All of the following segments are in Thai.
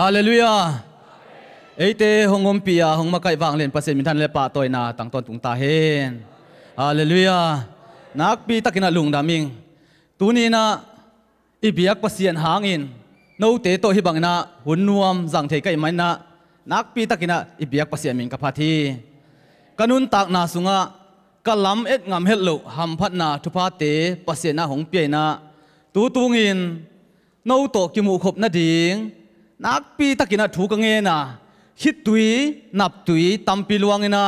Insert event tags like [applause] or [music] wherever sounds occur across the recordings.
ฮาเลลูยาเอเตหงอมปียหงมาไกวางเลนปัสเซมิทันเลปะตัวนาตั้งต้นตุงตาเฮนฮาเลลูยานักปีตักินาลุงดามิงตูนี้นะอีบียกปัสเซียนหางอินโนเตโตฮิบังนะหุ่นนวมจังเทกัยมันนะนักปีตักินาอีบียกปัสเซียนมิงกับพาทีกันุนตักนาสุงะกะลำเอ็ดงามเฮลลุหัมพัดนาทุพาเตปัสเซียนาหงเปียนะตูตุงินโนโตกิมูขบนาดิง นักปีตักินาถูกงเงนะคิดตุยนับตุยตัมปีลวงนะ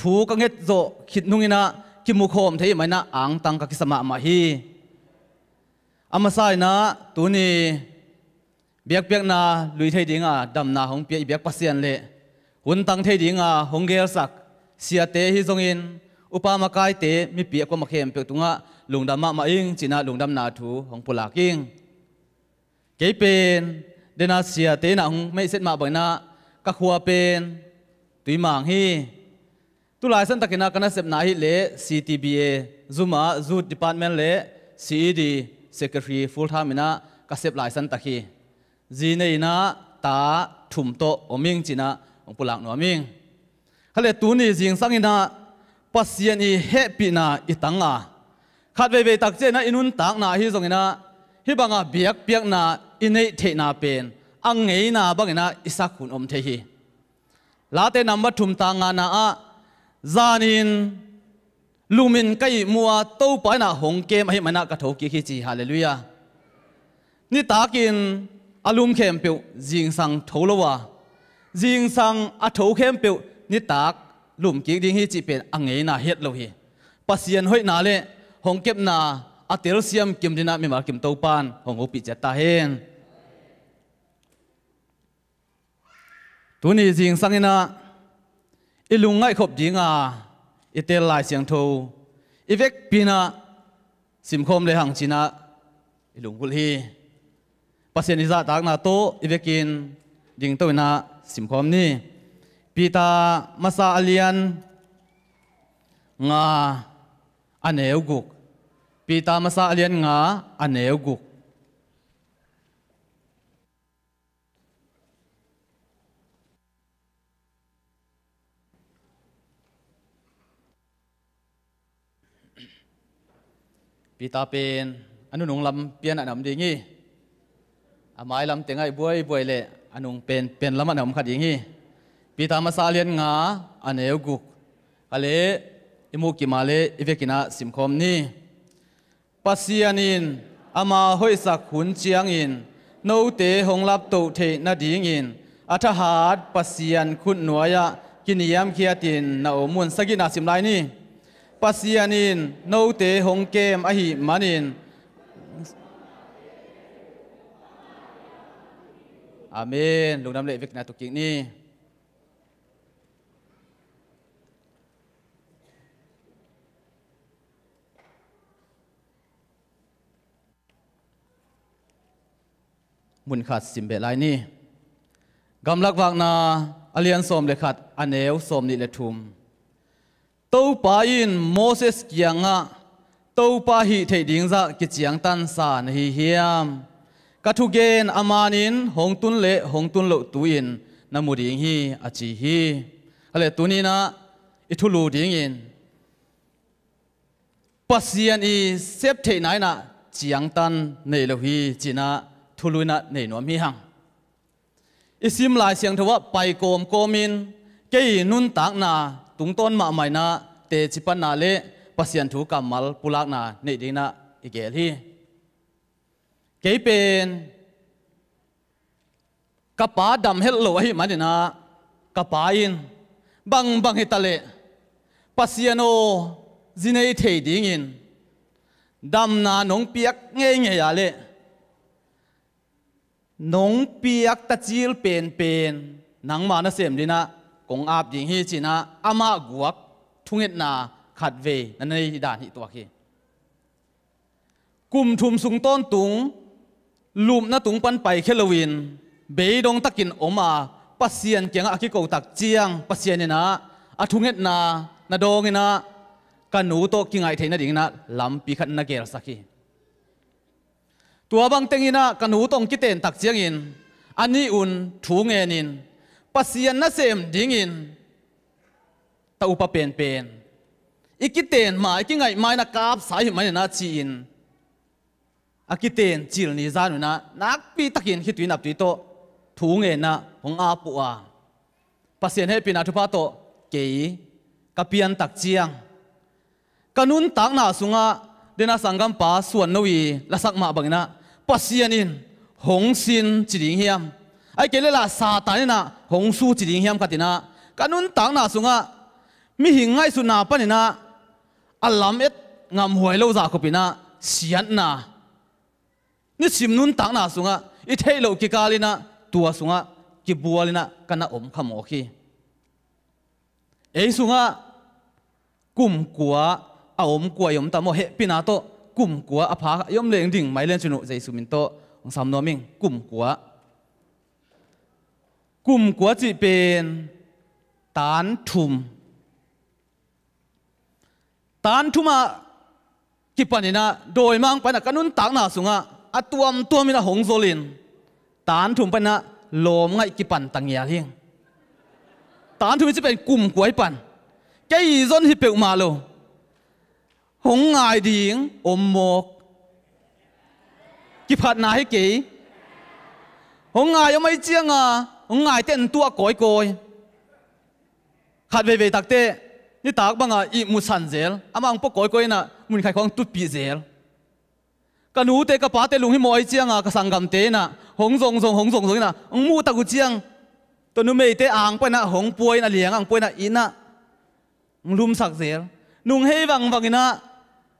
ถูกงเงโจคิดนุงนะกิมูขมเทมันนะอังตังกกิสมามาฮีอามาไซนะตัวนี้เบียกเบียกนาลุยเทดิงอ่ะดำนาหงเปียเบียกปัสเซียนเละหุ่นตังเทดิงอ่ะหงเกลสักเสียเตฮิจงอินอุปามากายเตมีเปียกว่ามาเข้มเปียกตุงอ่ะลุงดำมามาอิงจีน่าลุงดำนาถูหงปุลากิงเกยเป็น เดนาเสียเตนะหงไม่เสร็จมาบังนะก็ขัวเป็นตุยมังฮีตุลายสันตะกินากันเสพนาฮิเล CTBA Zuma Zoot Department เล CED Secretary Full Time นะก็เสพลายสันตะคีจีเนนะตาถุมโตอมิงจีนะองปุลักหนอมิงเขาเลตูนี่จิงสังอินะปัสยานีเฮปีนาอิตังอาขัดเวเวตักเจนะอินุนตักนาฮิซงอินะฮิบังอาเบียกเบียกนาอินเนเทนาเป็นอังเงยนาบังอินะอิสักขุนอมเทฮีลาเบะเกมให้มันนะกระทกิคิจีฮาเลลูยานี่ตากินอาลุมเข้มเปียวจิงสังทูลวะจิงสังอาทูเข้มเปียวนี่ตากลุมกิกดิ้งฮิจีเป็นอังเงนา inei the na pen. Ang ngei na bangena isakun om the hi. Late number thum ta nga na a. Zanin, lumin kai mua to pa na hong ke mai mana ka thoki hi chi. Hallelujah. Ni takin alum khem pe jing sang tholowa jing sang a tho khem pe ni tak lum ki ding hi chi pen angei na het lo hi. Pasien hoi na le, hong kep na atel siam kim dina mi mar kim to pan, hong opi chata hen. tu ni jing sang ina. I lung ngai khop jing a i tel lai siang tho. I vek pina, sim khom le hang china i lung hul hi. Pasen i za tak na to i vekin ding to na sim khom ni. Pita masa alian, nga aneu guk pita masa alian, nga aneu guk ปีตาเป็นอนุหนอนุนงลำเปลี่ยนอันนำดีงี้อาไม้ลำเตียงไอ้บวยบวยเละอนุงเป็นเป็นลำอันนำขัดอย่างงี้ปีตามาซาเลียนงาอันเอวกุกอะเลอิมุกิมาเลอิเวกินาสิมคมนี่ปัสยานินอามาห้อยสักขุนเจียงอินโนเตหงลับโตเทนาดีงินอัทหาดปัสยันคุณหนัวยะกินยามเคียตินนาอมุนสกินาสิมไลนี่ pasianin no te hong kem a hi manin amen lung nam le vik na tuking ni mun khat sim be lai ni gam lak wak na alian som le khat aneu som ni le thum tâu pa in Moses kiang a tâu pa hi thei ding za ki chiang tan san hi hiam. Ka thu gen amanin hong tun le hong tun lo tu in na mu ding hi a chi hi. Ale tuni na i thu lu ding in pasian i sep thei nai na chiang tan nei lo hi china thu lu na nei nom hi hang. Isim lai siang thawa pai kom komin kei nun tak na tung ton ma mai na, te chipan na le pasian thu kamal pulak na, nei ding na igel hi. Ke pen kapa dam hel lo hi manina kapa in. Bang bang hitale pasiano zinei thei ding in. Dam na nong piak nge nge ya le. Nong piak ta chil pen pen, nang ma na sem dina มลายเสียงอาดำเฮลโลหิมันนะกระป๋าอินบังบังฮิตาเลปัสยันโอจินเอเทดิงินดำนาหนงเปียกเงี้ยเงี้ยเลหนงเปียกตะจิลเป็นเป็นหนังมานะเสียมดีนาบยิงฮีจีนะอามากัวทุงเอ็ดนาขัดเวนั่นในด่านหิตัวคีกลุ่มทุมสุงต้นตุงลุมนาตุงปันไปเคลวินเบยดงตะกินออมาปัสเซียนเกียงอากิโกตักเจียงปัสเซียนเนี่ยนะอาทุงเอ็ดนานาดงเนี่ยนะกันหนูโตกิงไอเทนดิ่งนะลำปีขันนาเกลสักคีตัวบางเต็งนะกันหนูตรงกิเตนตักเจียงอินอันนี้อุ่นถูงเงินิน pasian na sem, dingin. Ta upa pen pen. Ikiten, ma, ikingai, mai na kap, sai, mai na chin. Akiten, chil ni zanu na, nak pi takin hitui nap tui to. Thu nge na, hong a pu a. Pasian he pina thupa to, ke kapian tak chiang. Kanun tak na sunga dena sangam pa suan noi lasak ma bangna pasianin hong sin, chiding hiam ai kể là sa tan na hồng su chỉ ding cái katina kanun nào na sunga mi hingai su na panina alam et ngam huai lo za kopina sian na ni sim nun tang na sunga i thei lo ki kalina tua sunga ki bualina kana om khamo khi ei sunga kum kwa a om kwa yom ta mo he pina to kum kwa a pha yom leng ding mai len dây jai mình to ông sam nói ming kum kwa กลุ่มนุนตักนาสุงะอีเทโลกิกาลินะตัวสุงอมขโมกีเอสุงะตัวมันตัวมเลงดิ่งไม่เล่นชนุใจสุมินโตของสามนอมิงกุมกัวกุมกัวจีเป็นตานทุมตานทุมากิปันินะโดยมังไปนะกันุนตักนาสุงะอตัวมตัวมินะหงโซลินตานทุมไปนะลมไงกิปันตังยาเลียงตานทุมจะเป็นกลุ่มกวยปันแกอีซนที่เปลมาโลหงงายดิงอมโมกกิพัดนาให้เก๋หงงายยังไม่เจียงอะ ông ngài tên tua cối cối khát về về tắc tê như tắc băng à ít mu san zel ama à, ông po cối cối na mun khai khoang tu pi zel cả nú tê cả pá tê luôn hi mọi chiang à cả sang gam tê na hong zong zong hong zong zong na ông mu tạc u chiang. Tôi nu mê tê ang pa na hong puai na liang ang puai na in na lum sak zel nung hei vang vang na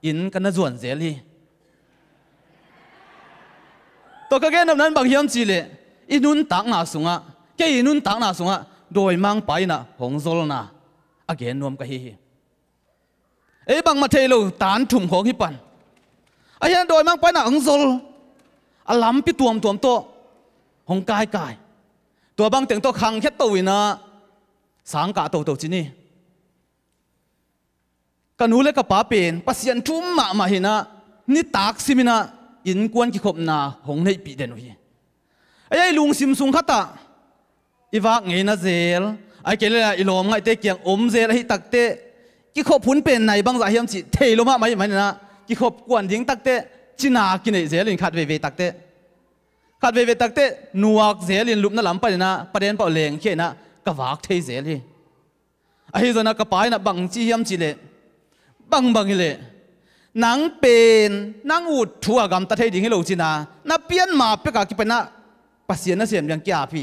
in na zuan zel hi. Tôi cái cái nằm nằm bằng hiểm chỉ lệ, ít nún tắc ngã xuống à. งทรงทรงหงทรงทรงน่ะงมูตะกุเจียงตัวนู้เมยเตอ่างไปน่ะหงป่วยน่ะเลี้ยงอ่างป่วยน่ะอินน่ะลุมสักเซลนุ่งให้วังวังน่ะอินกันน่ะเซลีตัวก็แค่นั้นบางอย่างจีเลยอินุนตักนาสุงะแค่อินุนตักนาสุงะโดยมังไปนะหงโซลนาอาเกนนวมก็ฮีเอ้บางมาเทโลตานถุ่มของฮิปันไอ้ยันโดยมังไปนะหงโซลอลัมปิตวมตัวมโตหงกายกาย ตัวบางแต่งตัวขังแค่ตัววินะสังกะตัวตัวจีนี่กันหูเล็กกับป้าเป็นปัสยันทุ่มมามาเห็นนะนี่ตากสิมินะอินกวนกิขบนาหงในปีเดนวีไอ้ลุงซิมซุงขัตะ อีวากเงินนะเซลไอ้เกลืออีหลมไงเตเกียงอมเซลให้ตักเตะกิขบพุนเป็นในบางสายเฮียมจิเทลมาไม่ไม่นะกิขบกวนยิงตักเตจินากินไอเซลินขัดเวเวตักเตขัดเวเวตักเตนัวเซลินลุมนั่นลำไปนะประเด็นเปล่าเลงเขียนะกวากเทเซลีไอ้เจ้านักกระปายนะบังจีเฮียมจิเลบังบังเลยนังเป็นนังอุดทัวกำตัดให้ดิ่งให้โลจินานับเปลี่ยนมาเปกากิเป็นนะปัสยนนะเสียมยังกี่อาพี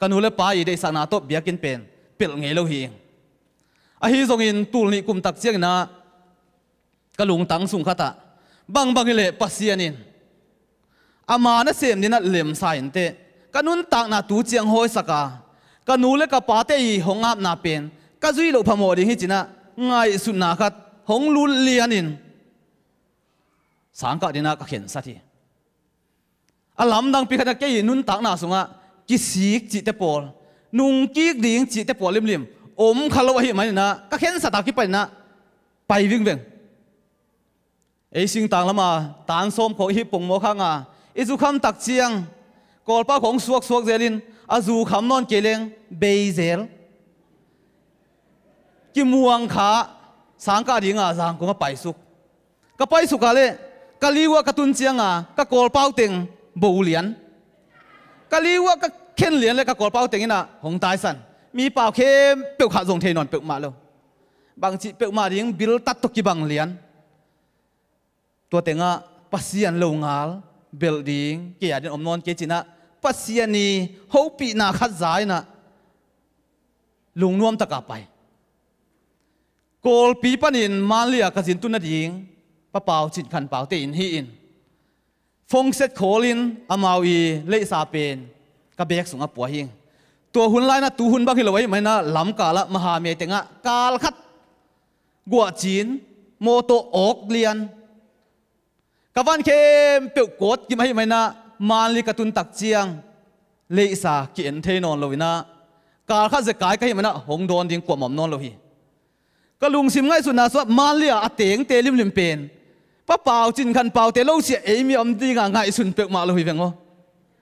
kan hule pa i de sana to biakin pen, pel nge lo hi. A hi zong in tul ni kum tak chiang na kalung tang sung khata bang bang le pasian in ama na sem ni na lem sa in te. Kanun tak na tu chiang hoi saka kanu le ka pa te i hongap na pen. Ka zui lo phamo ding hi china ngai su na khat hong lu lian in sangka dina ka khen sa thi. Alam dang pi khata ke nun tak na sunga กันหูเลยไปได้สนาตบเบียกิตเตะปอามานะเสียมนี่นะเหลี่ยมสายเตกันนุนตักนาตูเจียงห้อยสกากันนูเลยกับปาเตยหงอาบนาเป็นก็จุยโลพมอดิฮิจินะง่ายสุดนาคัดหงลุลเลียนินสังกัดดินาก็เตะกิสีกจิตเตปอลนุงกีกดิ่งจิตเตปอลลิมลิมอมคาร์ลวะหิมันนะก็เห็นสตว์กิไปนะไปวิ่งวิ่งไอ้สิ่งต่างละมาตานส้มของฮิปงโมข้างอะอิจุคำตักเชียงกอลป้าของสวกสวกเซลินอาจูคำนอนเกเลงเบยเซลกิมวงขาสังกัดยิงอะสังก็ไปสุกก็ไปสุกอะไรก็ลีว่ากะตุนเจียงอะก็กอลป้าต็งบูเหรียญก็ลีว่าก็ เข็นเหรียญเลยก็กอลเป้าเต็งน่ะหงตายสันมีเปล่าเข้มเปียวขาทรงเทนอนเปียวมาแล้วบางทีเปียวมาดิงบิลตัดตกิบังเหรียญตัวเต็งอะปัสยันโรงงานเบลดิงเกียรติอมนอนเกจินะปัสยันนี่เขาปีนาขัดใจนะลุงนวมตะกาไป kol pi panin malia ka jin tu na ding pa pau chin khan pau te in hi in phong set kholin amau i le sa pen กะเก็เบกสุงปัวหิงตัวหุ่นไล่นะตัวหุ่นบักฮิลไว้ไม่นะลำกาละมหาเมตงะกาลคัดกัวจีนโมโตออกเลียนกวันเข้มเปียวกดกิมให้ไม่นะมาลิกตุนตักเจียงเลสาเกินเทนอนโลวินะกาลคัดจะกายก็ให้ไม่นะหงโดนดิ้งกวมอมนอนโลหิก็ลุงซิมง่ายสุดนะสวมาเลียอเตงเตลิมลิมเป็นป้าเปล่าจินคันเปล่าเตลูเสียเอมีอมดีงาง่ายสุดเปียกมาเลยเกยปนากระตัวเขียดเลียนเจียงอะเขาดักดักกระเทยละอ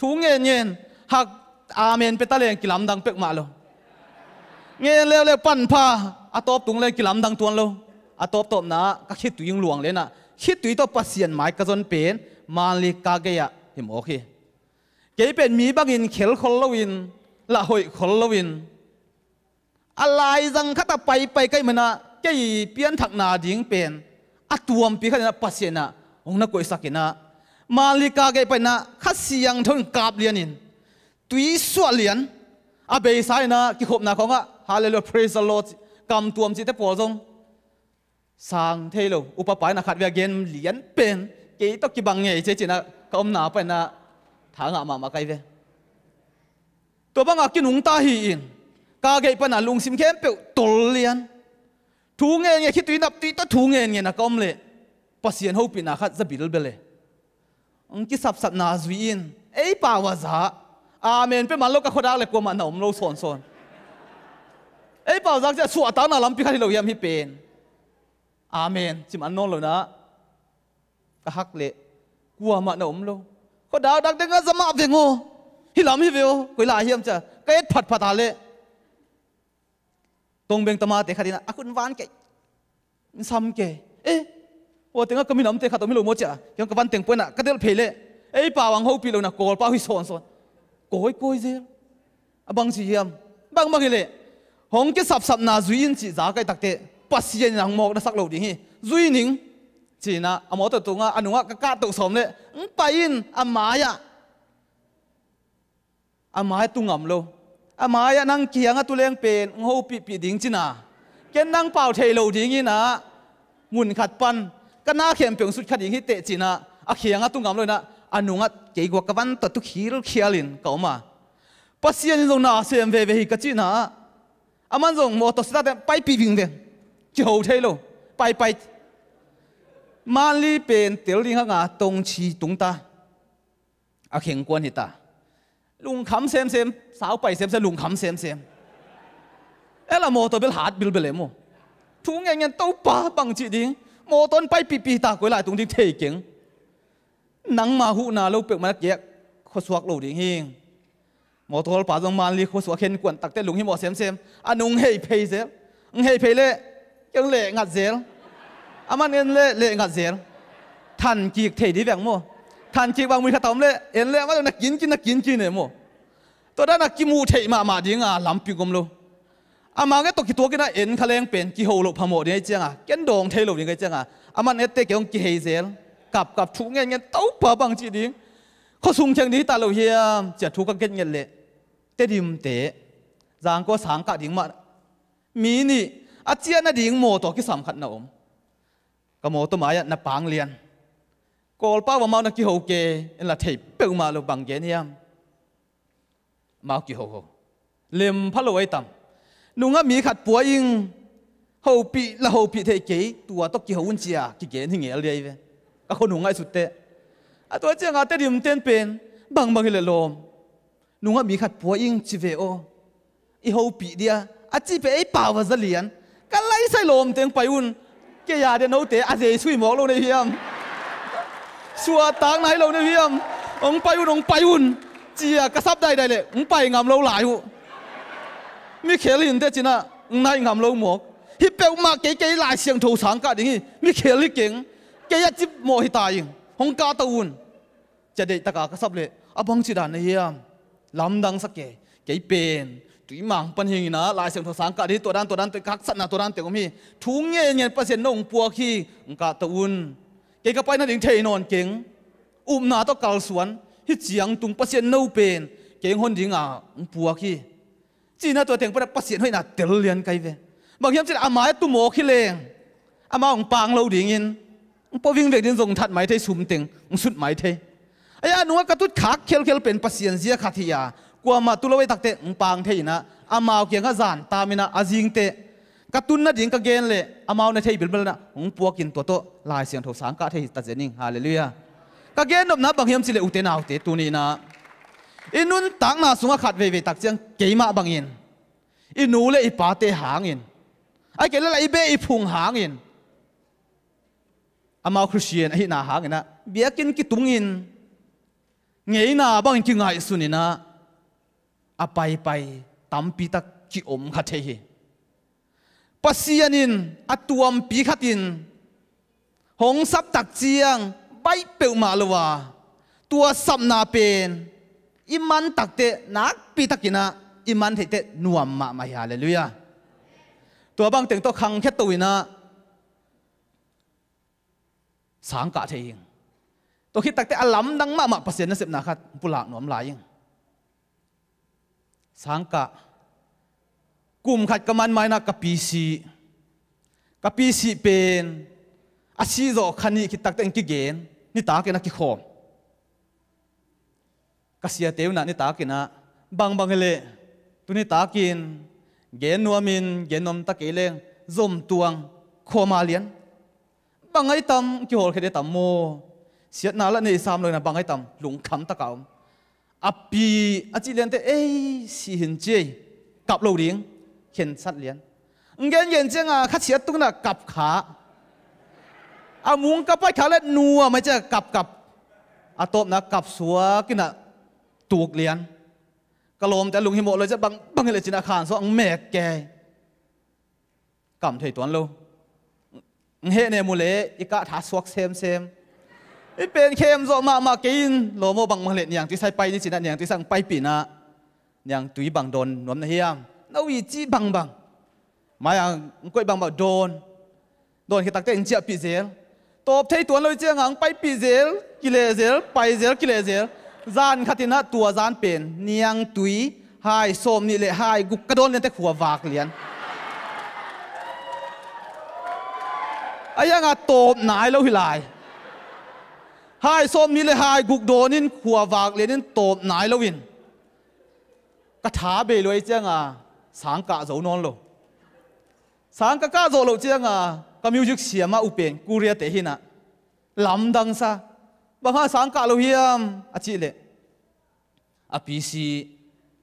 มลมตังเยียลสินะทูต้องกิงเงินเทเมียนโลโลนะลมตักเกี่ยวบานะตัวเต็งอะเกี่ยววินะทุงเงี้ยเงี้ยหักอาเมนเปตะเลงกิลำดังเป็กมาโลเงี้ยเร็วเร็วปั่นพาอะตบตุงเลยกิลำดังตัวโลอะตบตบนะก็คิดตุยงหลวงเลยนะคิดตุยตัวปัสเซียนหมายกระจนเป็นมาลิกาเกียห็นโอเคเกยเป็นมีบังอินเขลคอลลวินละหอยคอลลวินอะไรจังขัตไปไปใกล้มันนะเกยเปลี่ยนถักนาดิงเป็นอะตัวมปีขันนะปัสเซียนนะองนักกวยสักินะ มาลิกาเกไปนะขัดเสียงทนกาบเลียนินตุยสวดเลียนอาเบย์ไซนะกิขบนะของอะฮาเลลูยา praise the Lord กำตัวมจิตเตปอซงสางเทโลอุปปายนะขัดเวียเกนเลียนเป็นเกตกิบังเงยเจจินะกอมนาไปนะทางอามามาไกเวตัวบังอากินุงตาฮีอินกาเกไปนะลุงซิมเข้มเปียวตลเลียนทูเงี้ยคิดตุยนับตุยตะทูเงี้ยนะกอมเลยปัสยันฮูปินะขัดจะบิดลเบลเลย องค์สับสับนาจินเอ้ป่าวะจ้าอาเมนเป็นมันโลกก็คนรักเลยกลัวมันหนมโลกสอนสอนเอ้ยป่าจักจะสวดตานาลำพิฆาที่เราเยี่ยมที่เป็นอาเมนจิมันนนเลยนะก็ฮักเละกลัวมันหนมโลก็ดาวดักเด้งจะมาเวงโง่ฮิลำฮิเวลกุยลาเฮียมจะก็เอ็ดผัดผัดอะไรตรงเบงตมาเตะขัดินะอาคุณวานเกมันซ้ำเกเอ๊ะ ว่าถึงก็มีน้ำเตะขาดตัวม่รู้มั้จ้ะยังกับวันแต่งป่วยน่ะก็เดี๋ยวเพลเลยไอ้ป่าวังเขาปีเลยนะกอลป่าวิส่วนสอนโกยโกยเจียบางสิยามบางมากเลยหงก็สับๆน่นาจุยนจีจ้าไก่ตักเตะปัสยันหลังหมอกนะสักเหล่าดิ้งจุยนิงจีน่ะอมอตัตังะอนุงะก็กล้าตุกสมเลยไปยินอามายะอามายะตุงอ่ำโลอามายะนั่งเคียงอะตุเลียงเป็นเขาปีปีดิ้งจีน่ะแกนั่งเป่าเทโลดิ้งนี่นะมุนขัดปัน ก็น่าเขียนเปียงสุดขัดยิงที่เตจิน่ะอาเขียงอะตุ้งกำเลยนะอันนุ่งอะเกี่ยวกับวันตัดทุกขีรเขียลินเก่ามาปัสยานี่รงน่าเสียงเวเวฮิกจีน่ะอามันตรงมอตัสตาเดไปปีวิ่งเดเจ้าเทโลไปไปมันลีเป็นเตียวลิงฮะาตรงชีตรงตาอาเขียงกวนหิตาลุงขำเซมเซมสาวไปเซมเซมลุงขำเซมเซมเอล่ะมอตัวเบลหาดบิลเบลเลมอทุ่งเงี้ยเงี้ยเต้าป้าบังจีดิ้ง mô tôn bay pi pi ta quay lại tung đi thể kiến. Nắng mà hụ nà lâu bẹc mà nát giặc khó suak lâu đi hiền mô tôn bà dòng màn li khó suak khen quần tắc tê lùng hi mò xem xem. À, anh ung hei phê zel ung hei phê lệ chẳng lệ ngạt zel anh à, man yên lệ lệ ngạt zel thần kiệt thể đi vẹn mô. Thần kiệt bằng mùi khát tóm lệ. Yên lệ, mà nó kín kín nó kín kín này mô. Tôi đã nạc kim mù thể mà mà đi ngà, lắm pi gom lâu. อามาก็ตกกี่ตัวกันนะเอ็นขแรงเป็นกี่โหลพมอเนี่ยเจ้าอะแกนดองเทลเนี่ยเจ้าอะอามันเอตเตกี่ยวกี่เฮเซลกับกับทุกเงี้ยเงี้ยเต้าปะบางจีดิงเขาสูงเชียงนี้ตาเราเฮียจะทุกกันเงี้ยเลยเตดิมเตะจางก็สังกัดดิ่งมามีนี่อาเจียนน่ะดิ่งโมตัวที่สำคัญนะอมก็โมตัวหมายนะปังเลียนกอลป้าว่ามานักกิโฮเกนละเทปเปิลมาเราบังเกนี่ยมากิโฮเลมพะโลไอตัม lunga mi khat po in ho pi la ho pi the ke tua to ki houn chia ki gen hing el dei ve ka khon hungai su te a to che nga te pen bang bang le lom lunga mi khat po in chi ve o i dia a chi pe ai pa wa zalian ka lai sai lom teng pai un ke ya de no te a ze sui mok lo nei hiam sua tang nai lo nei hiam ông pai un ông pai un chia ka sap dai dai le ông pai ngam lo lai u มิเคลินเดจินะนายงามเลวหมกฮิเปวมาเกเกลายเสียงทูสังกาดิ่งมิเคลิเก่งเกยจิบโมหิตายิงหงกาตะวุนจะได้ตะกากระสับเลยอบังจิดานเฮียมลำดังสักเกเกยเป็นตุยมังปัญหิงนะลายเสียงทูสังกาดิ่ตัวดันตัวดันตัวคักสันนะตัวดันเตกมีทุงเงี้ยเงี้ยเปอร์เซ็นต์นงปัวขี้งกาตะวุนเกยก็ไปนั่นดิ่งเทนอนเก่งอุ้มนาตะกาลสวนฮิเจียงตุงเปอร์เซ็นต์นงเป็นเก่งคนดิ่งอะปัวขี้ จีน่าตัวเถียงปะปัสเสียนให้น่ะเตลเลียนไกเวบางทีมันอามาตุโมขี้เลงอามาองปางเราดิ่งินปวิ่งเวกดินทรงทัดไหมเทสุมเต็งสุดไหมเทไอ้ยาหนูกระตุ้ดขาเคลเคลเป็นปัสเสียนเสียขัดทียากลัวมาตุลไว้ตักเตะปางเทนะอามาเกียงก็จานตามินะอาจิงเตะกระตุ้นนัดยิงก็เกนเลยอามาในเทบิลเบลนะองปัวกินตัวโตลายเสียงโทสังกะเทตัดเจนิงฮาเลลูยากระเกนนบนะบางทีมันเลอุเตนเอาเตตุนีนะ อินุนตักนาสุงขัดเวเวตักเจียงเกมาบางยินอินูเลอีปาเตหางยินไอเกลละอีเบอีพุงหางยินอามาคริสเตียนไอนาหางยินนะเบียกินกิตุงยินเงนาบางกิงไงสุนินะอาไปไปตัมปีตักกิอมขัดเฮปัสยานินอตัวมปีขัดินหงซับตักเจียงใบเปิวมาลวาตัวสัมนาเป็น อิมันตักเตนักปีตักินะอิมันเทเตนวมมามาฮาเลลูยาตัวบางเต็งตัวคังแค่ตัวนะสังกัดเองตัวคิดตักเตอลัมดังมามาปัสยานะเสพนาคัดปุลากนวมลายิงสังกะกุมขัดกมันไม่นักกปีสีกปีสีเป็นอาชีโจคันนี้คิดตักแต่งกิเกนนี่ตาเกนักกิขม กเสียเตียวนะนี่ตากินะบางบางเลตุนี่ตากินเกนนัวมินเกนนมตะเกเลงซมตวงขอมาเลียนบางไอ้ตำกิโหลเคเดตำโมเสียนาละในสามเลยนะบางไอ้ตำหลงคำตะเกาอปีอาจิเลียนเตเอ้สิเห็นเจกับโลดิงเห็นสัตเลียนเงี้ยเย็นจังอะข้าเสียตุ้งน่ะกับขาอามุงกับไปขาเล็ดนัวไม่ใช่กับกับอาตบนะกับสัวกินอะ ตูกเลียนกะลมแต่ลุงหิมเลยจะบังบังเลยจินาคารสองแม่แกกำเทยตัวนู้เฮเนมูเลอีกะทัสวกเซมเซมอีเป็นเข้มโซมามากินโลโมบังมังเล็ดอย่างที่ใส่ไปนี่สินะอย่างที่สั่งไปปีนะอย่างตุยบังโดนนวมนะเฮียมนาวีจีบังบังมาอย่างกวยบังบังโดนโดนคิดตักเตงเจียปีเซลตบเทยตัวเลยเจียงหังไปปีเซลกิเลเซลไปเซลกิเลเซล จานขัดินะตัวจานเป็นเนียงตุยหายโสมนี่เลยหายกุกกระโดนเนี่ยแต่ขัววากเลียนไอ้ยังอะตบนายแล้วหิลายหายส้มนี่เลยหายกุกโดนินขัววากเลยนินโตบนายแล้ววินกระถาเบลวยเจียงอะสังกะโจนอนโลสังกะกะโจโลเจียงอะก็มิวสิกเสียมาอุเป็นกูเรียเตหินะลำดังซะ บางฮาสังกะโลเฮียมอาจิเลอปีซี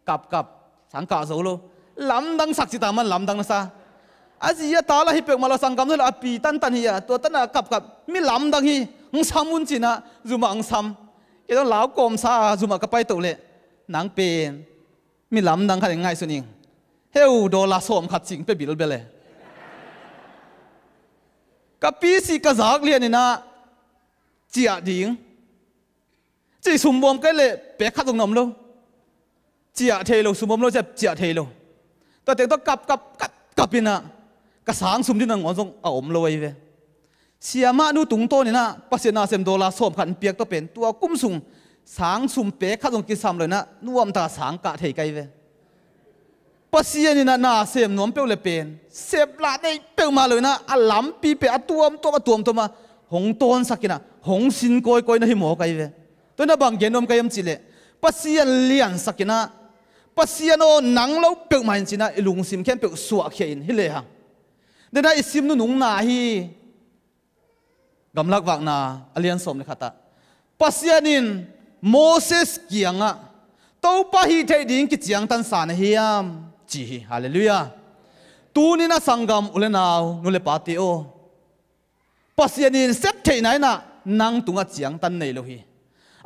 กับกับสังกะโจโลลำดังสักสิตามันลำดังนะซะอาจียตาละฮิเปกมาลสังกัมนั่นอปีตันตันเฮียตัวตันกับกับมีลำดังฮีงซ้ำมุนจีนะจุมางซ้ำยังเหลากมซาจุมาก็ไปตัวเลยนังเป็นมีลำนังขัดยังไงสุนิงเฮวโดลาสมขัดสิงไปบิลเบลเลยกับปีสีกระจากเรียนนี่นะเจียดิง จีสมบวมกันเลยเป๊กขัดตรงน้ำโลเจียเทโลสมบวมโลจะเจียเทโลแต่เด็กต้องกลับกลับกลับกลับไปน่ะกระสางสมที่นั่งงอนทรงเอาอมโลไว้เวเสียมานูตุงโตนี่นะปัสนาเซมโดลาสมขันเปียกตัวเป็นตัวกุ้มสุงสางสุมเป๊กขัดงกิสามเลยนะนวมตาสางกะเทไกเวปัสยานี่นะนาเซมนวมเปียวเลยเป็นเซบลาในเปียวมาเลยนะอัลลัมปีเปอตัวมตัวมาตัวมตัวมาหงต้นสักกินะหงสินกอยกอยนะหิมอไกเว ตัวนั้นบางเย็นนมไกยมจิเลปัสยาเลียนสักกินะปัสยาโนนังเราเปียวมาจินะลุงซิมแค่เปียวสวกเขียนฮิเลหังเดี๋ยวนั้นอิซิมนุนุงนาฮีกำลักวักนาอเลียนสมเลยค่ะปัสยานินโมเสสเกียงอ่ะตัวปะฮีเทดิงกิจียงตันสานเฮียมจีฮาเลลูยาตูนี่นะสังกัมอุเลนาวนุเลปาติโอปัสยานินเซปเทไหนนะนังตุงจียงตันในโลฮีอามามัวงินอามาเบลินอามานามาสังนางนากาเลนางาดินะปัสยานิลัม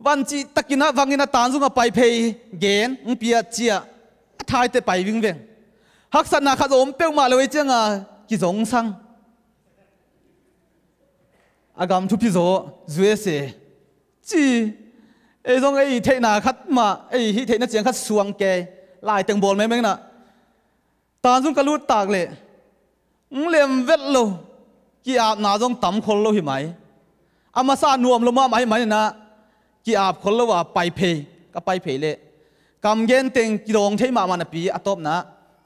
วมาเลเซียไปดิ้งนะเกลก็เกลตักเจนะก้าวโมนนะลำปินะวังโซวันจีตักินะวังอินะตานซุงไปเพย์เกนอุปียเจียทายเตไปวิ่งเวงฮักษณะขจมเปียวมาเลยเจ้งอะกิจงสังอากามทุพิโซจวยเสจีเอ้ยงไอ้เทนาคัดมาไอ้ฮิเทนาเจียงคัดสวงแกลายเต็งบอลไหมมั้งน่ะตานซุงกะลูตากเลยงเลียมเวทโลกี่อาบนาจงต่ำคนโลหิไหมอามาซานวมโลมาไหมไหมนะ กี่อาบคนโลว่าไปเพยก็ไปเพยเลยกำเย็นเต็งกิโลงเทมามันปีอตบนะ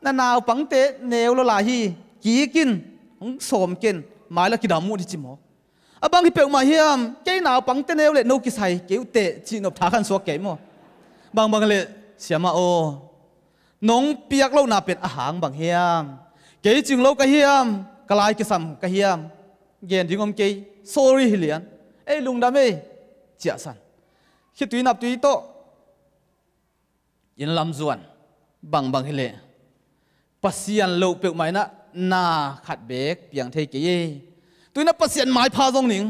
นานาปังเตะเนวโลลาฮีกี่กินของสมกินหมายละกี่ดามูที่จิมออะบางที่เปียวมาเฮียมเจ้าหนาวปังเตะเนวเลยนกิใส่เกี่ยวเตะจีนบทาขันสวกเกมบางบางเลยเสียมาโอน้องเปียกเล่านาเป็นอาหารบางเฮียมเกยจึงเล่ากะเฮียมกลายกิสัมกะเฮียมเย็นจึงอมเกย sorry เลียนเอ้ลุงดำเอ้เจียสัน คิดตุยนับตุยโตยินลำจวนบางบางฮิเลปัสยันโลเปียกไหมนะนาขัดเบกเปียงเทเกยตุยนับปัสยันไม้พาตรงหนิง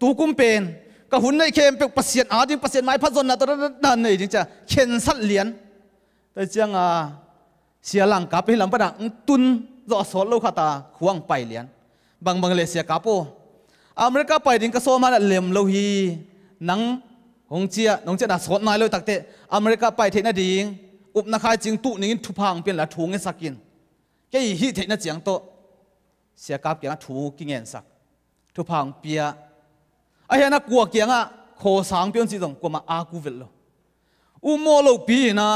ตูกุมเป็นกะหุ่นในเข้มเปียกปัสยันอาดิปัสยันไม้พาจนนะตอนนั้นนี่จริงจะเข็นสัตเลียนแต่เจียงอะเสียหลังกับให้ลำประดังตุนรอสอนโลกตาควงไปเลียนบางบางเลเซียกับโออเมริกาไปดิ้งก็โซมาเลียมโลฮีนัง หงเจียน้องเจียน่ะสอนายเลยตักเตอเมริกาไปเทนดิ้งอุปนักายจิงตุนิ่งทุพังเป็นละทุงเงสักินแกฮีเทนเจียงโตเสียกับเกียงถูกิเงินสักทุพังเปียไอ้เห็นนักกัวเกียงอะโคสังเปียนจีตงกัวมาอากูเวลโลอุโมโลปีนะ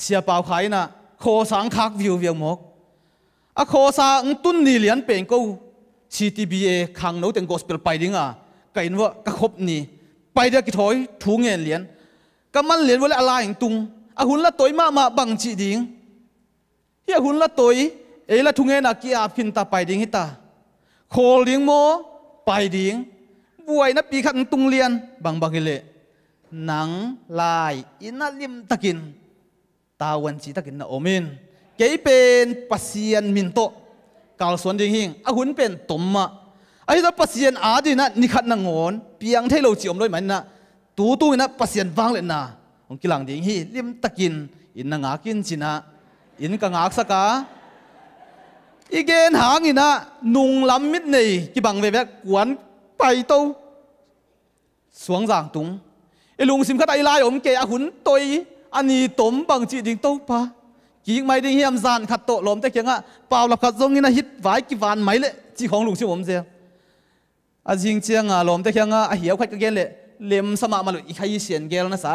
เสียเปล่าขายนะโคสังคักวิวเวียงมกอะโคซาอุตุนนี่เลียนเป็นกู CTBA ขังโนเต็งกอสเปลไปดิ้งอะกันว่ากระคบนี่ ไปเดียกิถอยถูเงินเลียนก็มันเลียนว่าอะไรอย่างตุงอหุ่นละตัวมามาบังจีดิงเฮียหุ่นละตัวเอละทุงเงินอะกี่อาพินตาไปดิงฮิตาโคลิงโมไปดิงบวยนับปีขังตุงเลียนบางบางเลหนังลายอินาลิมตะกินตาวันจีตะกินนะโอมินเกยเป็นปัสยนมินโตกาลสวนดิงหิงอาหุนเป็นตุมมะ ไอ้ตัวปัสยนอาดีนะนิขัดนางอนเปียงเทโลจิอมเลยมันนะตูตูนะปัสยนวางเลยนะองกิลังดิงฮีลิมตะกินอินนางากินจินะอินกังอากสกาอีเกนหางอินะนุงลำมิดในกิบังเวเวกวนไปโตสวงจางตุงไอ้ลุงสิมขัดไอ้ลายอมเกอาหุนตอยอันนี้ตมบังจีดิงโ อาหลับขัดทรงเลยจีของลุงชิผมเสียอาริงเจียงอะลมแต่เกียงอะเหี่ยวขัดกเกลเลยเลมสมามาเลยอีใครเสียนเกลนะสะ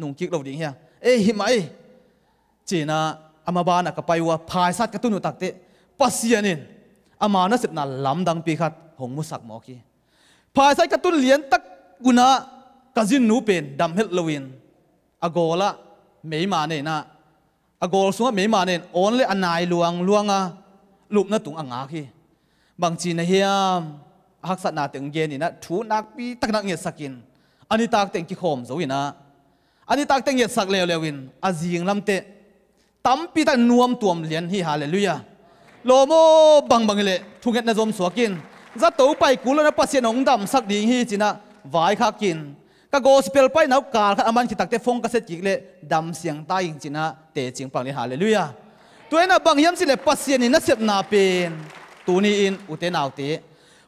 นุ่งกิกเราดิ่งเฮียเอ้หิมไอจีน่ะอามาบานะกับไปว่าพายสัตว์กระตุ้นตักเตะปัสยานินอามานะสิบน่ะลำดังปีขัดหงมุสักหมอกีพายสัตว์กระตุ้นเลี้ยนตักกุนะกจินนูเป็นดำเฮลโลวินอโกละไม่มาเนี่ยนะอากอลสวงไม่มาเนี่ยโอนเลยอันนายลวงลวงอะลูกนั่นตุงอ่างอาคีบางจีนเฮียม ฮักษณะตึงเย็นนี่นะทูนักปีตักนักเงียสักินอันนี้ตากเต็งกี่โคมสวินะอันนี้ตากเต็งเงียสักเลวเลวินอาจิงลำเตะตั้มปีตันนวมตัวมเลียนฮิฮาเลลุยาโลโมบังบังเลยทุกเงินนะจอมสวกินจะตัวไปกูแล้วนะปัสเซียนองดำสักดีฮีจีนะวายคักกินก็โกสเปลไปนักการข้ามันคิดตักเตฟงก็เสร็จกิเลดำเสียงตายจริงนะเตจิงปังเลฮาเลลูยาตัวนั้นบางยามสิเลปัสเซียนี่นัเสพนาเป็นตัวนี้อินอุเตนเตปัสเซียนเอาเลียนขัดปัสเซียนหงมูสักดิ่งตักเตอิลุงเอียนเทนะ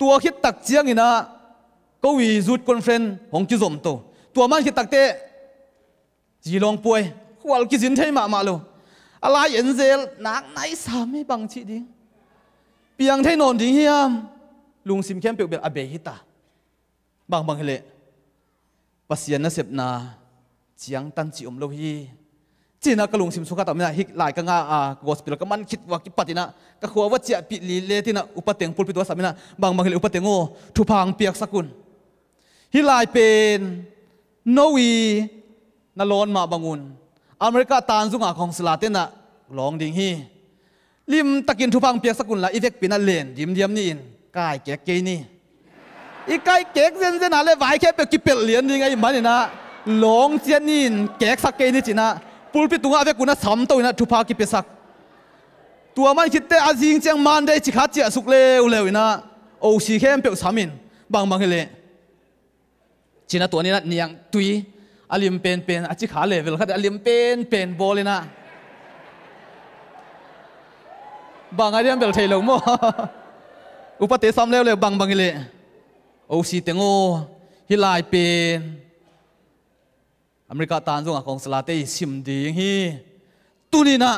ตนดิงนะกีอาพักเก่งอาจีบังขัดินะอาซาตานอาจีก็ฮิเกียไอ้ไอ้ลุงซิมนองกาสดินะนาขัดอัตัวนี้เลยนะหงไปหมอคีตัวคิดตักเจียงนี่นะก็วีจุดคอนเฟรนหงจิจมโตตัวมันคิดตักเตจีลองป่วยขวลกิจินเทมามาโลอะไรเอ็นเซลนักไหนสามีบังชีดิเปียงเทนอนดิเฮียมลุงซิมเข้มเปียกเบียอาเบฮิตาบางบางเลปัสยานะเสพนาจียงตันจิอมโลฮี จีน่ะกลุงสิมสุขตามินะฮิกหลายกังอ่ากอสเปลก็มันคิดว่ากิปตินะก็ขัวว่าเจียปิลีเลตินะอุปเตงปุลปิตัวสามินะบางบางเหลอุปเตงโอทุพังเปียกสกุลฮิลายเป็นโนวีนลอนมาบังุนอเมริกาตานซุงอาของสลาเตนะลองดิงฮีลิมตะกินทุพังเปียกสกุลละอีเวกปินันเลนยิมเดียมนี่อินกายแกกเกนี่อีกายแกกเซนเซนอะไรไว้แค่เปียกกิเปลเลียนยังไงมันนี่นะลองเจียนี่แกกสักเกนี่จีนะ pulpit tunga ve kuna sam to ina thupa ki pesak. Tua man khitte azing chang man de chi kha chi asuk le ule ina. O si khem pe samin bang bang le china to ni na niang tui. Alim pen pen. Achi kha level khat alim pen pen bolina bang ariam bel thailo mo. [laughs] Upate sam le le bang bang le o si tengo hilai pen. อเมเปียกามินบางบางเฮเลจีนะตัวนี้นะเนียงตุยอาขอาลิมเป็นเป็นโบเลางอะไรเบลเทลงมั้อุปเตสัมเลวเลวบางบางเฮเลโอสีเตงโอฮิลายเป็นอเมริกาตานซงของสลาเตซิมดีฮีตุนี่นะ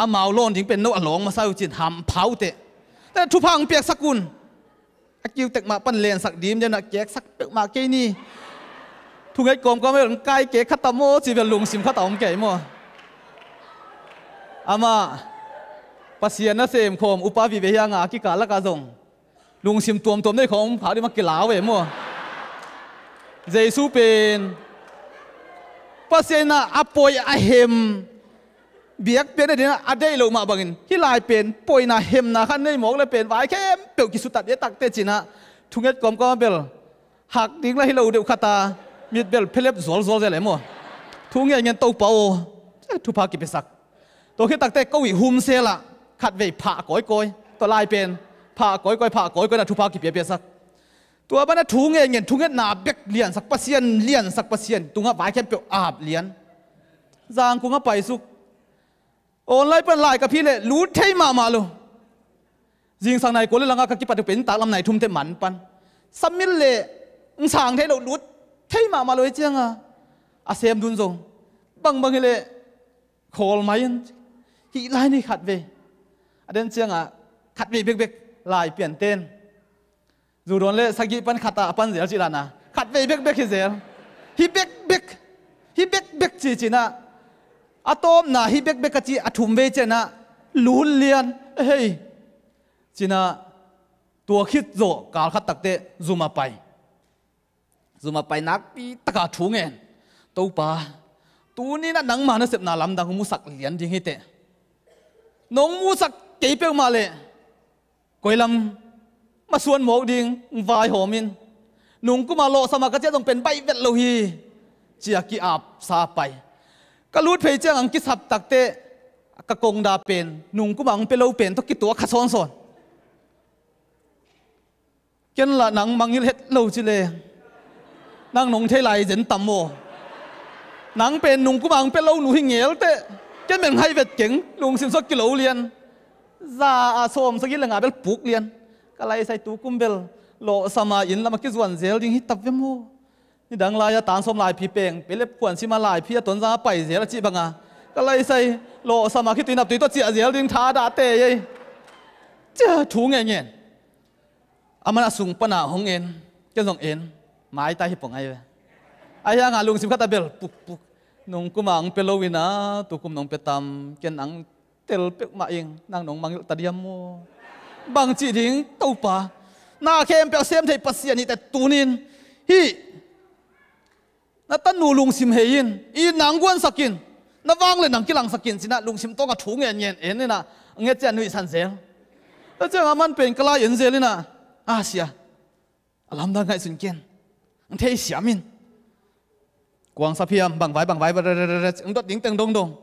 อามาลอนถึงเป็นนกอลองมาใส่จิตหำเผาเตะแต่ทุพังเปียกสกุลอากิวเตกมาปั้นเลนสักดีมเจนะแกกสักเปียกมาเกนี่ทุกไอ้กอมก็ไม่หลงใกล้เกขัตตโมจีเป็นลุงสิมขัตตอมเก๋โมอามาปัสเซียนนะเสมคมอุปาวิเวียงากิกาละกาจงลุงสิมตัวมตัวได้ของผาดีมากิลาวเวโมเจสูเป็น pasena apoi ahem biak pen adina adei lo ma bangin. Hilai pen poina hem na khan nei mok le pen vai kem peu ki su tat ye tak te china. Thunget kom kom bel. Hak ding la hilo deu khata. Mit bel, phelep zol zol le mo. Thunge ngen eh, to pao. Thu pa ki pesak to khi tak te ko wi hum se la. Khat ve pha koi koi. To lai pen pha koi koi, pha koi koi na thu pa ki pe pesak ตักเตจินะทุกเอ็ดกอมก็เบลหักดิ้งละให้เราเดือดขตามีเบลเพลบสวลสวลเจเลยมั้งทุงเงี้ยโตเปาทุพากิเปสักตัวขี้ตักเตก็วิหุมเซละขัดเวผ่าก้อยก้อยตัวลายเป็นผ่าก้อยก้อยผ่าก้อยก้อยนะทุพากิเปียเปียสักตัวบ้านทุ่งเงี้ยทุ่งเงี้ยนาเบกเลียนสักปัสเซียนเลียนสักปัสเซียนตุงอะไว้แค่เปียวอาบเลียนจางกุงอะไปสุกออนไลน์เป็นลายกับพี่เลยรู้เท่มามาลูยิงสังในกูเลยลังกากิปัดเป็นตากลำไหนทุ่มเทมันปันสมิลเล่งสางเท่เรารู้เท่มามาเลยเจียงอะอาเซียมดุนจงบางบางเลยโคลมายันฮีไลน์นี่ขัดเวอเดนเจียงอะขัดเวเบกเบกลายเปลี่ยนเต้นจูโดนเลยสักกี่ปันขัดตาปันเสียนเตอมน dù đón lệ sagi pan khata pan zel chi lana khát về bek bek hi zel hi bek bek hi bek bek chi chi na. Atom na hi bek bek chi athum về che na. Lún liền, hey. Chi na tua khít zo kal khát takte zuma pai. Bay nát đi tất cả thu nge. Tàu pa tu ni na nang mà nó sep na lam đang mu sak liền thì hết, te. Nong mu sak ke pe ma le. Koilam มาส่วนหมกดิงวายหอมินนุ่งกุมาโลสมากระเจต้องเป็นใบเวทโลฮีเจียกีอาบซาไปก็รู้เพยเจ้าอังกิสับตักเตะกะกงดาเป็นนุ่งกุมังเป็นโลเป็นต้องกิตัวขัดซ้อนซอนเกันละนังมังยิเฮ็ดโลจิเลนังนงเทไลเจนตัมโมนังเป็นนุ่งกุมังเป็นโลหนูหิงเงลเตะเกันเป็นให้เวทเก่งลุงสิมสกิโลเรียนซาอาโซมสกิลงาเบลปุกเรียน cái kalai sai tu kumbel lo sama in lama ki zuan zel ding hit tapve mo ni dang la ya tan som lai phi peng, pelep quan sima lai phi ton za pai zel chi cái kalai sai lo sama ki nạp tu to chi zel ding tha da te ye. Cha thu nghe nge. Amana sung pana hong en, ke zong en, mai ta hi pong ai vậy ai ya nga lung sim khata bel, puk puk. Nong kumang pelowina tu kum nong petam ken ang tel pek ma ing nang nong mangil tadiam mu bằng chỉ đình tàu pa na khi em bèo xem thấy bác sĩ anh ta tunin hi na tan nu lung sim hay in i nang quan sakin na vang lên nang kilang sakin sina lung sim to ka thu nghe ngen en na nghe chan nui san zel ta chang aman pen kala yen zel na a sia alam da ngai sun ken ang thei siamin quang sa phiam bằng vai bằng vai ang dot ding teng dong dong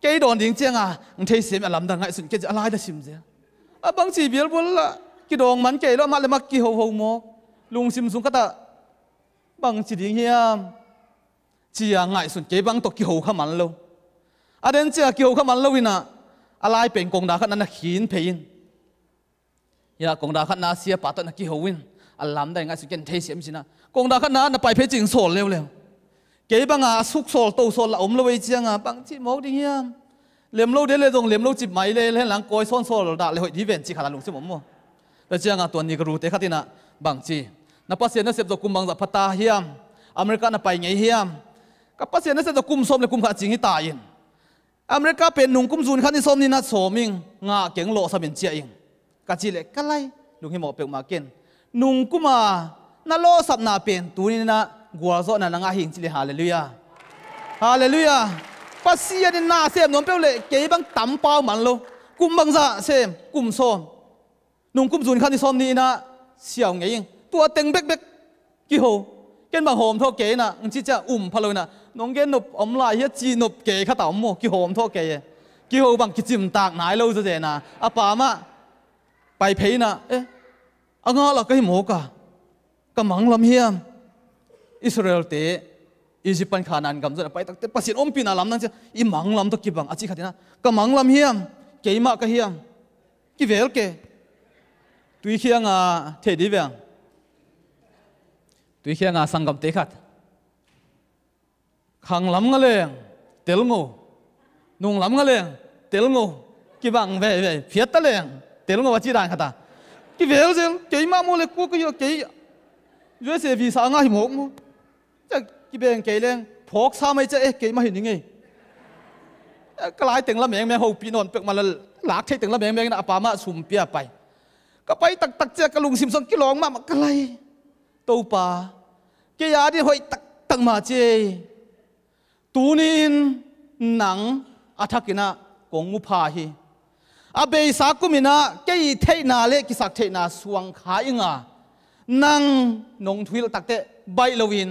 cái đòn ding chiang à ang thei sim alam da ngai sun ken alai da sim zel บางสีเบียร์บุลละกิดองมันเกลมาเลยมักกิหูวหัมกลุงซิมซุงก็ตาบางสีดิ้งเฮียมจียงไงสุนเก็บังตกกี่หัวขมันเลวอเดนเจียกี่หัวขมันเลวินะอะไรเป็นกองดาขันนั้นขีนเพยินยากองดาขันนาเสียปาตันกิหัววินอัลลัมได้ไงสุดเก่งเทียมสินะกองดาขันนั้นไปเพจิงโซลเร็วๆเก็บังอาสุกโซลโตโซลละอมเลวเจียงอะบางที่มกดิ้งเฮียม เลี้ยมลูกเดลเลยตรงเลี้ยมลูกจิบไหมเลยเล่นหลังโกยซ้อนโซ่ระดับเลยหอที่เวนจีขาดลุงใช่ไหมมั้งแต่เจ้างานตัวนี้ก็รู้แตะขัดนะบางจีนับภาษีเนี่ยเสพตกุมบางจาพัตตาเฮียมอเมริกานับไปไงเฮียมกับภาษีเนี่ยเสพตกุมส้มเลยกุมขาดจริงที่ตายอินอเมริกาเป็นหนุ่มคุมซูนขันที่ส้มนี่นัดโสมิงงาเก่งโลสมินเจียอิงกัจจิเล็กกัไลลุงให้หมอเปลี่ยนมาเก่นหนุ่มกุมาน่นโลสับนาเป็นตัวนี้นะกัวโซนั่นงาหิงจิเลฮาเลลูยาฮาเลลูยา bác sĩ đi na xem nó béo lệ kế bằng tắm bao mặn luôn cùng bằng dạ xem cùng xôm nung cùng dùn khăn đi xôm đi na. Xiao nghe yên. Tua tiếng bếc bếc kì hồ. Kên bằng hòm thô kế na. Ông chỉ cha ủm phá lôi na. Nông kén nụp ấm lại hết chi nụp kế khát tắm mồ kì hòm thô kế kì hồ bằng kì chìm tạc nái lâu rồi na. À bà mà bài phê na. Ê à, anh ngó là cái mồ cả. Cái mắng lắm hiam Israel tế. Egypt pan khả năng gam zona pai tak te pasin om pina lam nan cha i mang lam to kibang achi khatina ka mang lam hiam keima ka hiam. Ki vel ke? Tui khiang a the di ve tui khiang a sangam te khat. Khang lam nga leng tel ngo. Nung lam nga leng tel ngo. Ki bang ve ve, phiat ta leng tel ngo chi dan khata ki vel zel keima mo le ku ku yo ke yo se vi sa nga hi mo. Mo กิเบงเกลงพกสาไม่จะเจ๊ะเกมาเห็นยังไงกลายถึงละแมงแมงหูปีนอนเปกมาลหลักใช่ถึงละแมงแมงนะปามาสุมเปียไป ก็ไปตักตักเจอกระลุงสิมสองกิลองมามากลายตัวป่าเกียร์ที่หอยตักตักมาเจตูนินหนังอาทักินะกงงูพาฮีอาเบยสากุมินะเกียเทนาเลกิสักเทนาสวงขาอิงานังนงทวิลตักเตใบลวิน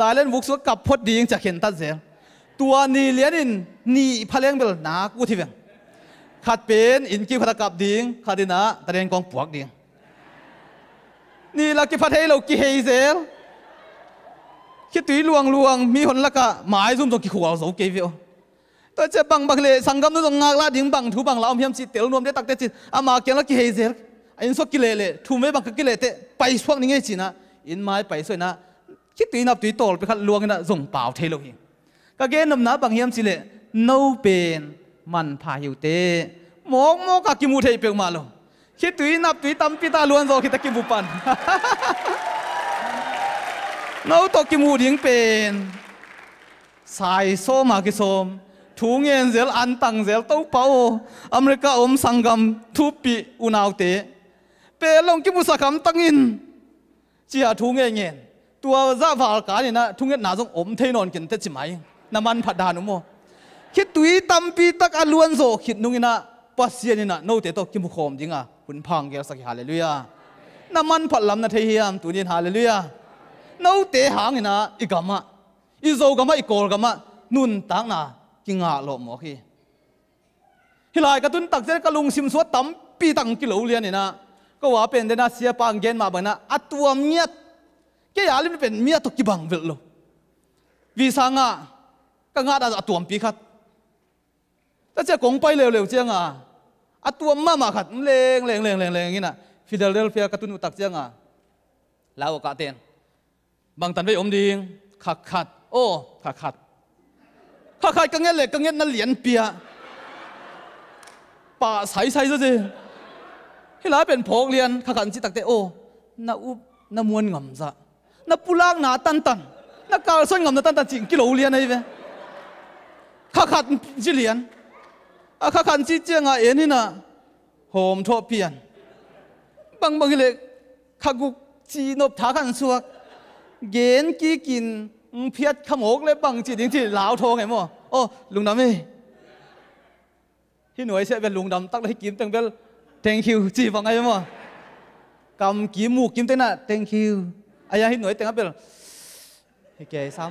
ดาเลนวุกสก็กับพอดีงจะเห็นตัดเสีตัวนีเลียนินนี่พะเลี้ยงเบลนากูที่เวงขัดเป็นอินกิวขัดกับดิงขัดินะตะเรียนกองปวกดิงนี่ลักกิพัดให้เรากิเฮเซลคิดตุยลวงลวงมีคนละกะหมายซุ่มตรงกิขวาวสลี่ยวตัวเจ็บบังบังเลยสังกัมนุตงงากลาดิงบังทูบังลาวมีมจิตเตลนวมได้ตักเตจิตอามาเกียนลักกิเฮเซลอินสกิเลเลทูไม่บังกิเลเตไปสวกนี่ไงจีนะอินไม้ไปสวยนะ คิดตีนับตีโตลไปขัดลวงนะส่งเปล่าเทโลหิก็เกนนำนาบังยมจิเลโนเป็นมันพาหิวเตมองมองกกิมูเทเปียวมาโลคิดตีนับตีตั้มปีตาลวนโซคิดตะกิบุปันโนตกิมูดิ่งเป็นสายโซมากิโซม thu nghe zel an tang zel tàu pao america om sangam thu pi unau te pe long ki musa kam tangin chi a thu nghe nghe tua za vào cả này na thu nghe na giống om thế non kin te chi mai na man phat dan mo khi tui tam pi tak a luan zo khit nungina pasien na no te to ki ตัวจาฟาลกาเนี่ยนะทุกงเงินนาสงอมเทนอนกินเตจิไหมน้ำมันผัดดานุโมคิดตุยตัมปีตักอลวนโซคิดนุ่งนะปัสเซียนี่นะโนเตโตกิมุขมจริงอะหุ่นพังเกลสักฮาเลลุยาน้ำมันผัดลำนะเทียมตุนินฮาเลลุยาโนเตหางนะอีกามะอีโซกามะอีโกลกามะนุ่นต่างนะกิงอาโลมอคีฮิลายกระตุนตักเจกลุงซิมสวดตัมปีตังกิโลเลียนนี่นะก็ว่าเป็นเดนะเสียปังเกนมาบังนะอัตวมเนี่ย ป่าใสใสซะสิที่หลายเป็นพกเรียนข้าขันจิตักเตโอน่าอุบน่ามวนงำซะน่าปุลากหนาตันตันน่ากาลส่วนงำน่าตันตันจริงกิโลเรียนไอ้เ na pulang na tan tan. Na kal son ngam na tan tan ching kilo lian ai ve. Kha khat ji lian a kha khan chi chiang a en na hom tho pian bang bang le kha gu chi nop tha khan suak. Gen ki kin phiat kham ok le bang chi ding chi lao tho ngai mo. Oh, Ô lùng đầm đi e. khi nói sẽ về lùng đầm tắc lấy kiếm từng về thank you chỉ vào ngay mà cầm kiếm mù kiếm tên là thank you. 哎呀，迄女一定喺邊度？你嘅心。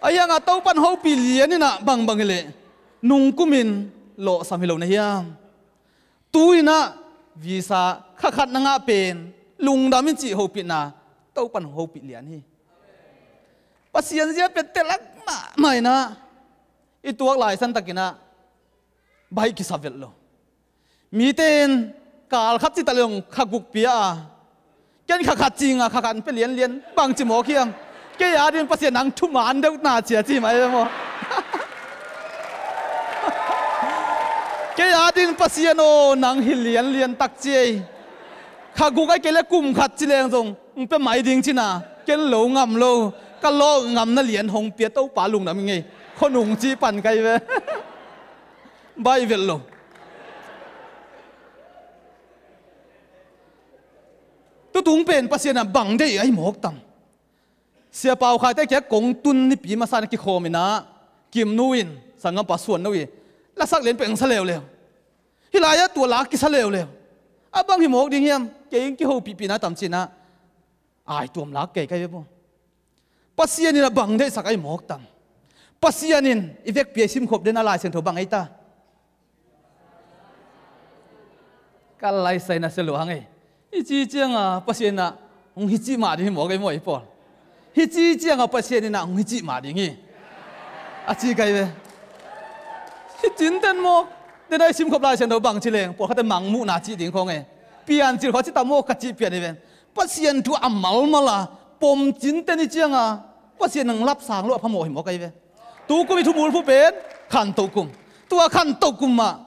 哎呀，我都奔好比你呢啦，bằng bằng lệ, nung cú lo lộ sam hiểu này ya. Tui ina visa khát khát nang apen, lung đam in chỉ hậu bị na, tàu pan hậu bị liền hi. Pasien dia pete lak ma mai na, Ituak lai san takina, baik kisah velo. Miten kal khát chỉ talong khaguk pia ป็นให้แกซ้ำอายางอ่ะเต้าปันเขาปีเลียนี่นะบังบังเลยนุ่งกุมินโลสามิโลนะเฮียตุยนะวีซ่าขัดขัดนางาเป็นลุงดำมิจีเขาปิดนะต้าปันโฮปิเลียนฮีปัสยันเสียเป็นเตลักมาไม่นะ i tuak lai san takina bai ki savel lo mi ten kal khat chi talong khaguk pia ken kha khat chinga kha kan pe lian lian bang chi mo khiang ke ya din pasien nang thu man deu na chia chi mai mo ke ya din pasien o nang hi lian lian tak chi kha gu cái ke le kum khat chi leng jong pe mai ding chi na ken lo ngam lo ka lo ngam na lian hong pia to pa lung na mi ngai คนหนุ่งจีปั่นไกเวใบเวลโล ตัวตุงเป็นภาษาหน้าบังได้ไอ้หมอกตังเสียเปล่าใครแต่แค่กงตุนนี่ปีมาสานกิโคมินะกิมนูอินสังกัปส่วนนู้นแล้วสักเลียนเป็นสเลวเลวฮิลายะตัวลักกิสเลวเลวอะบางหิมอกดิ่งเฮียมเก่งกิโฮปีปีนะตำจินะไอ้ตัวมลักเก่งไกเวบ่ภาษานี่นะบังได้สักไอ้หมอกตัง pasianin ivek pia sim khop den ala sen tho bang aita kal lai sai na selo hangai hi chi chiang a pasiana ong hi chi ma di mo gai mo i pol hi chi chiang a pasianin na ong hi chi ma di ngi a chi kai ve hi tin ten mo den ai sim khop lai sen tho bang chi leng po khat mang mu na chi ding khong e pian chi kho chi ta mo ka chi pian e ven pasian tu amal mala pom chin ten ni chiang a pasian nang lap sang lo phamo hi mo kai ve ตูกุมิทุมูลผู้เป็นขันตุกุมตัวขันตุกุมมาปัสยานีนุนตังนะสอัลลัมดังตักกินะมาวันนะกัวจนขันตุนะมีมาลุนตังนะสทักกินะมุสักตาเห็นปัสยานินโนเตหงรับตุกทีนะดิ่งเงินอัฐหัดปัสยานคุณหน่วยกินยามเขียดินนาอมุนเจียบโมอิสิมคบท่านั้นลุงคำนาเตกัวแค่ตุนปีดิงเจียตาปัสยาน เกียงตุนปีดิงฮิจีฮาเลลูยาฮาเลลูยาฮาเลลูยาอีลุงคำนาเข้มเปียวปัสยันเกียงตุนปีเลยหังปัสยันินเอียดิ่งนะอาภาลำปิงเสียสักตอนตรงนี้ฮาเลลูยาอีอุ้มงำนะตันตันอีกิสินงำนะตันตันอีปุลางนาซากันปัสยันินตางนาสังหงมุสักหมอกีตัวกระเกนเตเป็นกระโจฮิเปียวมาโลฮีกงไปปีสังกัมปัสยากิมังเลเลียนนุหินะกูติงทุมเลียนในเวตุกุมาขัดขัดเลียนวีสังอะมีอา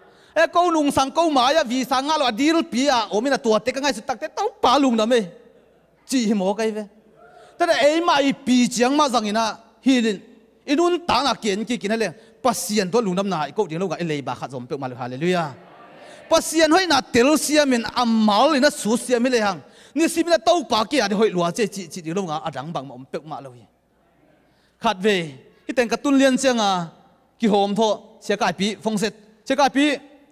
Eh, e ko nung sang ko ma ya, vi sang ngalo adil pi a omina tua te ka ngai su tak te, tau pa lung na me. Chi hi mo kai ve. Ta da mai pi chiang ma zang ina hilin inun ta na ken ki kin le pasien to lung nam na ko ding lo ga le ba kha zom pe ma le hallelujah. Pasien hoi na tel siam in amal ina su siam le hang. Ni sim na tau pa ki a hoi lua che chi chi ding lo nga adang bang ma om pe ma lo hi. Khat ve hi teng ka tun lian chiang a, ki hom tho, sia kai pi, phong set. Sia kai pi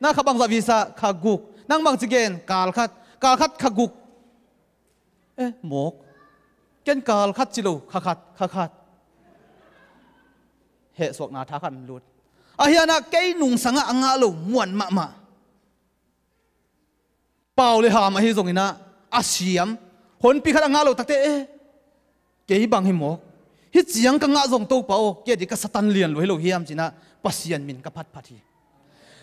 น่าขับังสวีสาขากุกนั่งบังจิเกนกาลคัดกาลคัดขากุกเอ๊ะหมกเกนกาลคัดจิโลขาคัดขาคัดเหตุสวกนาทักันลุดอาเฮียนะเกยนุ่งสังอ่างาโลมวนมามาเป่าเลยหามาฮิตรงนี้นะอาเสียมคนปีขัดอ่างาโลตักเตเอ๊ะเกยบังหิมกฮิจียงกังอาจงโตเป่าเกียดิกสตันเลียนลอยโลเฮียมจีนะปัสยันมินกับพัดพัดที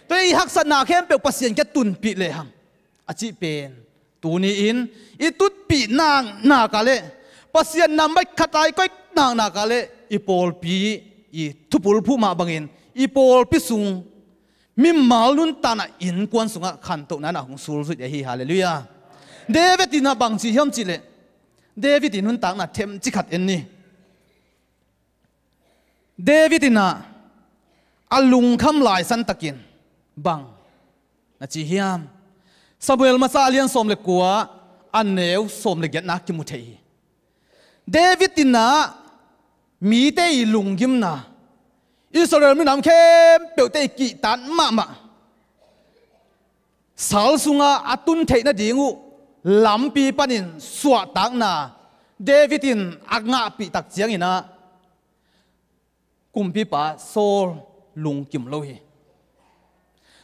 tôi hắc sát na khem bèo pasien cái tun bị lệ hằng à chị bền tu ni in ít tút bị nang na cả lệ pasien nằm bách khát ai coi nang na cả lệ ipol pi i thupul phu ma bangin ipol pi sung mi malun tana in kwan sunga khan to na na hung sul zut hi hallelujah david tin à bang chi hiam chi lệ, david tin hun tang na them chi khat in ni david tin à, alung kham lai san takin bang. Na chi hiam. Samuel masa alian som le kwa an neu som le gyatna ki mu david tin na, mi te lung gim na. Israel mi nam khem pe te ki tan ma ma. Sal sunga atun thei na dingu lampi panin suwa tak na. David in agna pi tak chiang ina. Kumpi pa sol lung kim lo hi.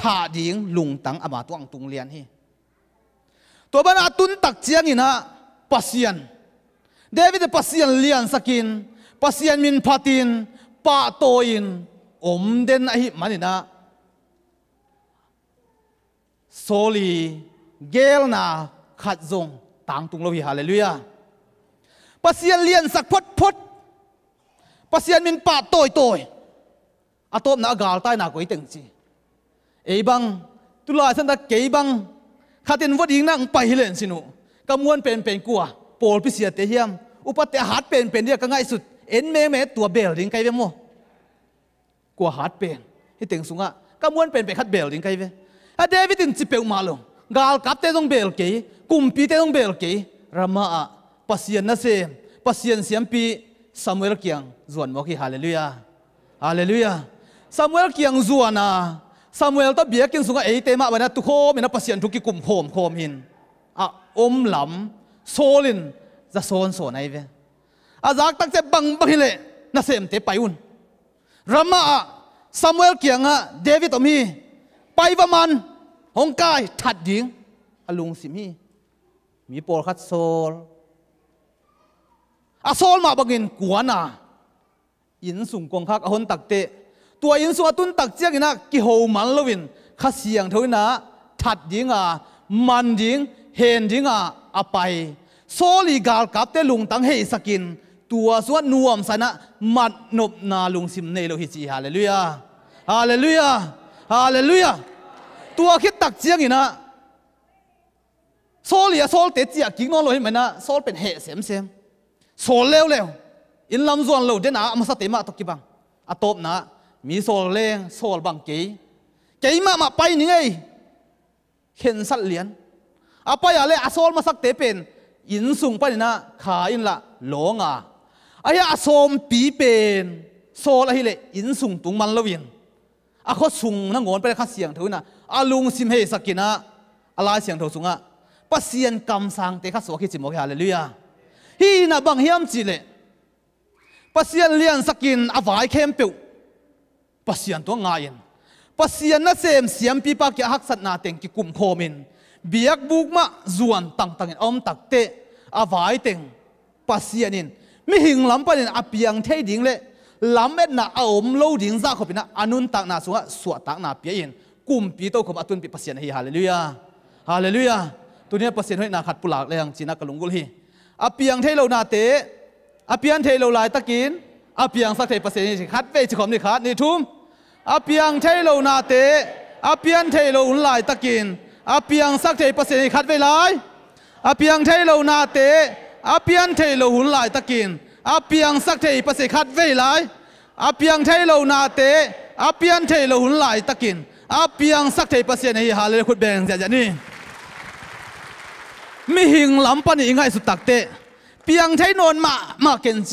ลียนสมเล็กกัวอันเนวสมเล็กยันนักกิมุเทยเดวิดินาดิงลุงกิมโลหิโซลินบังนะจีฮัมจีเลอาลุงตังอามาตัวอังดามิงเอจีกัมมัลเกนทรายนะเทถาดิงลุงตังอามาตุงตุงเลียนฮีตัวบ้านตุนตักเจียงอินะปัสยันเดวิดปัสยันเลียนสกินปัสยันมินพัตินปะโตอินอมเดนไอมันนะโซลีเกลนาขัดจงต่างตุงโลหิฮาเลลูยาปัสยันเลียนสักพดพดปัสยันมินปะโตยโตยอาตบนากาลใต้นากุยเต็งจี เอบังตุลาสันตะเกบังข้าเต็นวัดยิงนั่งไปเล่นสินุกำมวนเป็นเป็นกัวโปลพิเศษเตียมอุปเตหัดเป็นเป็นเดียก็ง่ายสุดเอ็นเมเมตัวเบลดิงไกเวโมกัวหัดเป็นที่เต็งสุงะกำมวนเป็นเป็นคัดเบลดิงไกเวอะเดวิดินจิเปลมาลงกาลกับเตต้องเบลเกกุมปีเตต้องเบลเกรามาอะปัสยันนะเซปัสยันเสียมปีซามูเอลเกียงจวนบอกที่ฮาเลลูยาฮาเลลูยาซามูเอลเกียงจวนนะ ซามูเอลต้องเบียกินสุงเอเตมาวันนั้นตุโคมินะปัสยันทุกิกุมโคมโคมหินอะอมหลำโซลินจะโซนโซนไอเวอาจากตั้งแต่บังบังเลน่าเสมเตไปอุ่นรามาซามูเอลเกียงอะเดวิดอมีไปประมาณหงกายถัดยิงอลุงสิมีมีโปรคัดโซลอาโซลมาบังอินกวนอะอินสุงกงคักอหนตักเต ตัวอินสุงตุนตักเจียงนะกิโฮมันลวินข้าเสียงเท่านะถัดยิงอะมันยิงเห็นยิงอะอไปโซลีกาลกับเตลุงตั้งเฮสกิน ตัวสวดนวมสนะมัดนบนาลุงสิมเนโลฮิจีฮาเลลูยาฮาเลลูยาฮาเลลูยาตัวคิดตักเจียงอีนะโซลีโซลเตจียกิงนอนเลยเหมือนนะโซลเป็นเหเสมเสมโซลเร็วเร็วอินลำส่วนเราเดนะมาสติมาตกิบังอะตบนะ มีโซลเลงโซลบังเกยเกยมามาไปนี่ไงเห็นสัตเลียนอะไปอะไรอะโซลมาสักเตเป็นอินสุงไปนะขาอินละหลงอะไอ้อะโซมปีเป็นโซลอะไรเลยอินสุงตุงมันละวินอะเขาสุงนั่งงอนไปข้าเสียงเถอะนะอาลุงสิมเฮสักินะอะไรเสียงเถอะสุงอะปัสเซียนกำสังเตคัสวกิจิโมกฮาเลลูยาฮีน่ะบังเฮียมจิเลปัสเซียนเลียนสกินอวายเข้มเปียว pasian to ngayen pasian na sem siam pi pa ki hak sat na teng ki kum khomin. Biak buk ma zuan tang tang om tak te, avai teng. Pasianin, mi hing lam panin apiang the ding le. Lam et na aom lo ding za khopina anun tak na suwa suwa tak na pi in. Kum pi to khop atun pi pasian hi. Hallelujah. Hallelujah. Tunia pasian hoi na khat pulak le ang china kalungul hi. Apiang the lo na te, apian the lo lai takin. อาเปียงสักเทปเสนิคัดเวชขอมนี่คัดนี่ทุ่มอาเปียงเทโลนาเตอาเปียงเทโลนลายตะกินอาเปียงสักเทปเสนิคัดเวลายอาเปียงเทโลนาเตอาเปียงเทโลหุนลายตะกินอาเปียงสักเทปเสคัดเวลายอาเปียงเทโลนาเตอาเปียงเทโลหุนลายตะกินอาเปียงสักเทปเสนิฮาเลคุดแบงเสียจนี่ไม่หิงลำปันอีกไงสุดตักเตอเปียงใช้นนมามาเก่นเจ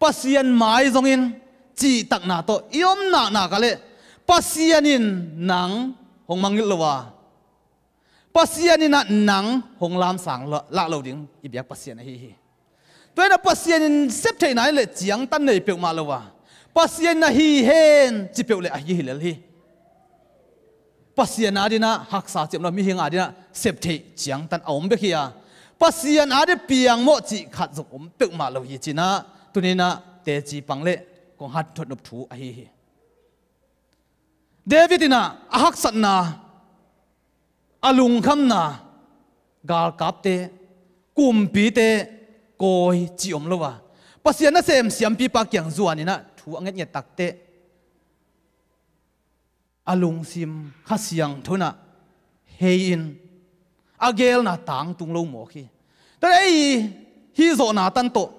pasian mai zong in, chi tak na to, iom na na ka le. Pasian in nang hong mangil lowa pasian in na nang hong lam sang lo, la lo ding, i biak pasian hi hi. Tôi na pasian in sep thei nai le, chiang tan nei pe ma lowa pasian na hi hen, chi pe le a hi le hi. Pasian adina haksa chem na mi hing adina sep thei chiang tan om be khia. Pasian ade piang mo chi khat zok om um pe ma lo hi china ตักเตอินุนตักนาสุงะอีเซฟนาอีบอลนาอินบิลโลบิลไลดมอตบิลเตจนน่าเข้มเปียวอีง่ายสุดตักเจียงลุงคำมังมังกิซาอินอีอมหุ่นอมดิงฮีอาฮีซงอินะปัสเซียนเลียนสกินปัสเซียนหมายพาซงอินปัสเซีย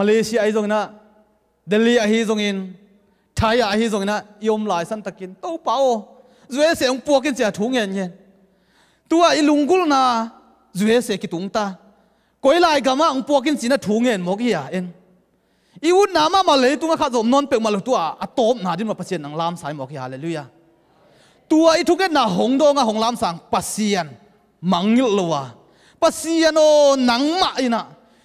Malaysia ấy zong na Delhi ấy zong in Thái ấy zong na yom lai san takin. To pao zuế sẽ ông buộc cái chả thú nghe nhé tua ai lung gul na zuế sẽ cái tung ta. Coi lại cả mà ông buộc cái chả na thú nghe mốc gì à em? Iu na mà mà lấy tung khát zom non pe mà lúc tua à, à tôm na đi mà pasien nang lam sai mốc gì hallelujah. Tua ai thú cái na hong dong à hong lam sang pasien mangil loa pasien ô nang ma na.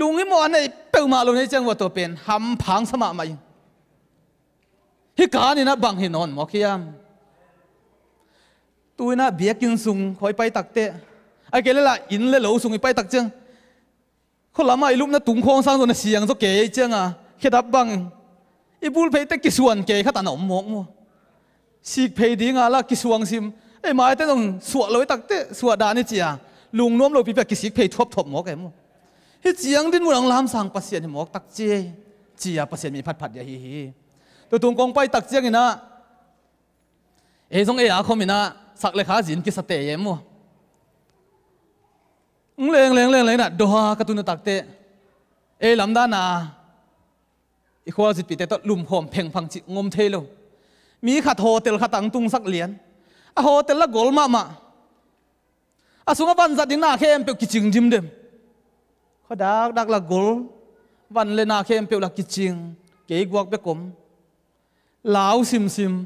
ลุงไอ้หมอนไอ้เปิ่มาลุงไอ้จังว่าตัวเป็นหำพังสมัคไหมฮิการนี่นะบังฮินอนมอกี้ยามตัวน่ะเบียกินสุงคอยไปตักเตะไอ้เกล่ละอินเล่หลสุงไปตักจังคนละมาไอ้ลุมนะตุงคงสร้างตัวน่ะเสียงสกเกยจังอะเคดับบังไอ้บุลเพยแตะกิส่วนเกยขัดหนอมมองมัวสิกเพยดีงาละกิส่วนซิมไอ้หมายแต่ต้องสวดเลยตักเตะสวดดานี่จีอะลุงน้อมเราปีแบบกิสิกเพยทบทบหมอกแกมัว ฮิจียงดินมุลังลามสังพัสยานิมอกตักเจียจียปัสยานมีผัดผัดยาฮีฮีตัวตุงกองไปตักเจียงินะเอซงเออาคมินะสักเลขาจินกิสเตยมัวเลงเลงเลงเลงนะดฮากตุนตักเตะเอลำดานาอีขวาจิตปีเตตลุมหอมเพ่งพังจิงมเทโลมีขัดโฮเตลขัดตังตุงสักเลียนอโฮเตลละกอลมามาอสุงบันจัดดินาเข้มเปียวกิจิงจิมเดม khó đắc đắc là gul văn lên na khem biểu là kitchen kế guốc bé cụm lão sim sim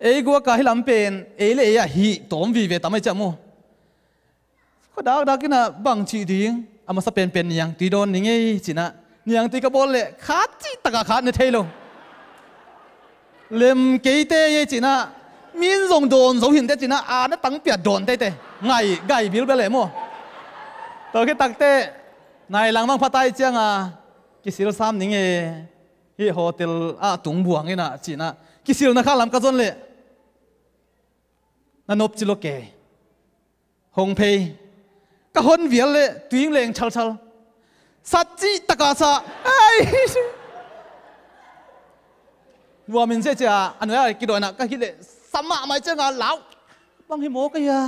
ấy guộc cái làm pen ấy là ấy hi tóm vì về tắm ấy chậm mu khó đắc đắc cái na bằng chỉ điên à mà sắp pen pen nhàng tí đôn níng ấy chỉ na nhàng tí cái bol lệ khát chi tất cả khát như thế luôn lem kế tê ấy chỉ na miên rồng đồn dấu hình tê chỉ na à nó tăng biệt đồn tê tê. Ngày ngày biểu bé lệ mu ตัวแค่ตักเตะนายหลังมังพัตไตเจียงอ่ะกิสิลสามนิ่งเอฮีโฮเทลอ่ะตุงบวงเองนะจีน่ะกิสิลนะข้าลำกระจนเลยนั่นนบจิโลเกหงเพยก็หนเวียนเลยตุ้งเลงชัลชัลสัจจิตกาสะไอ้วัวมินเสียจ้าอันนี้อะไรกี่ดอยนะก็คิดเลยสมะไม่เจ้างานเหลาบางทีโมก็ยา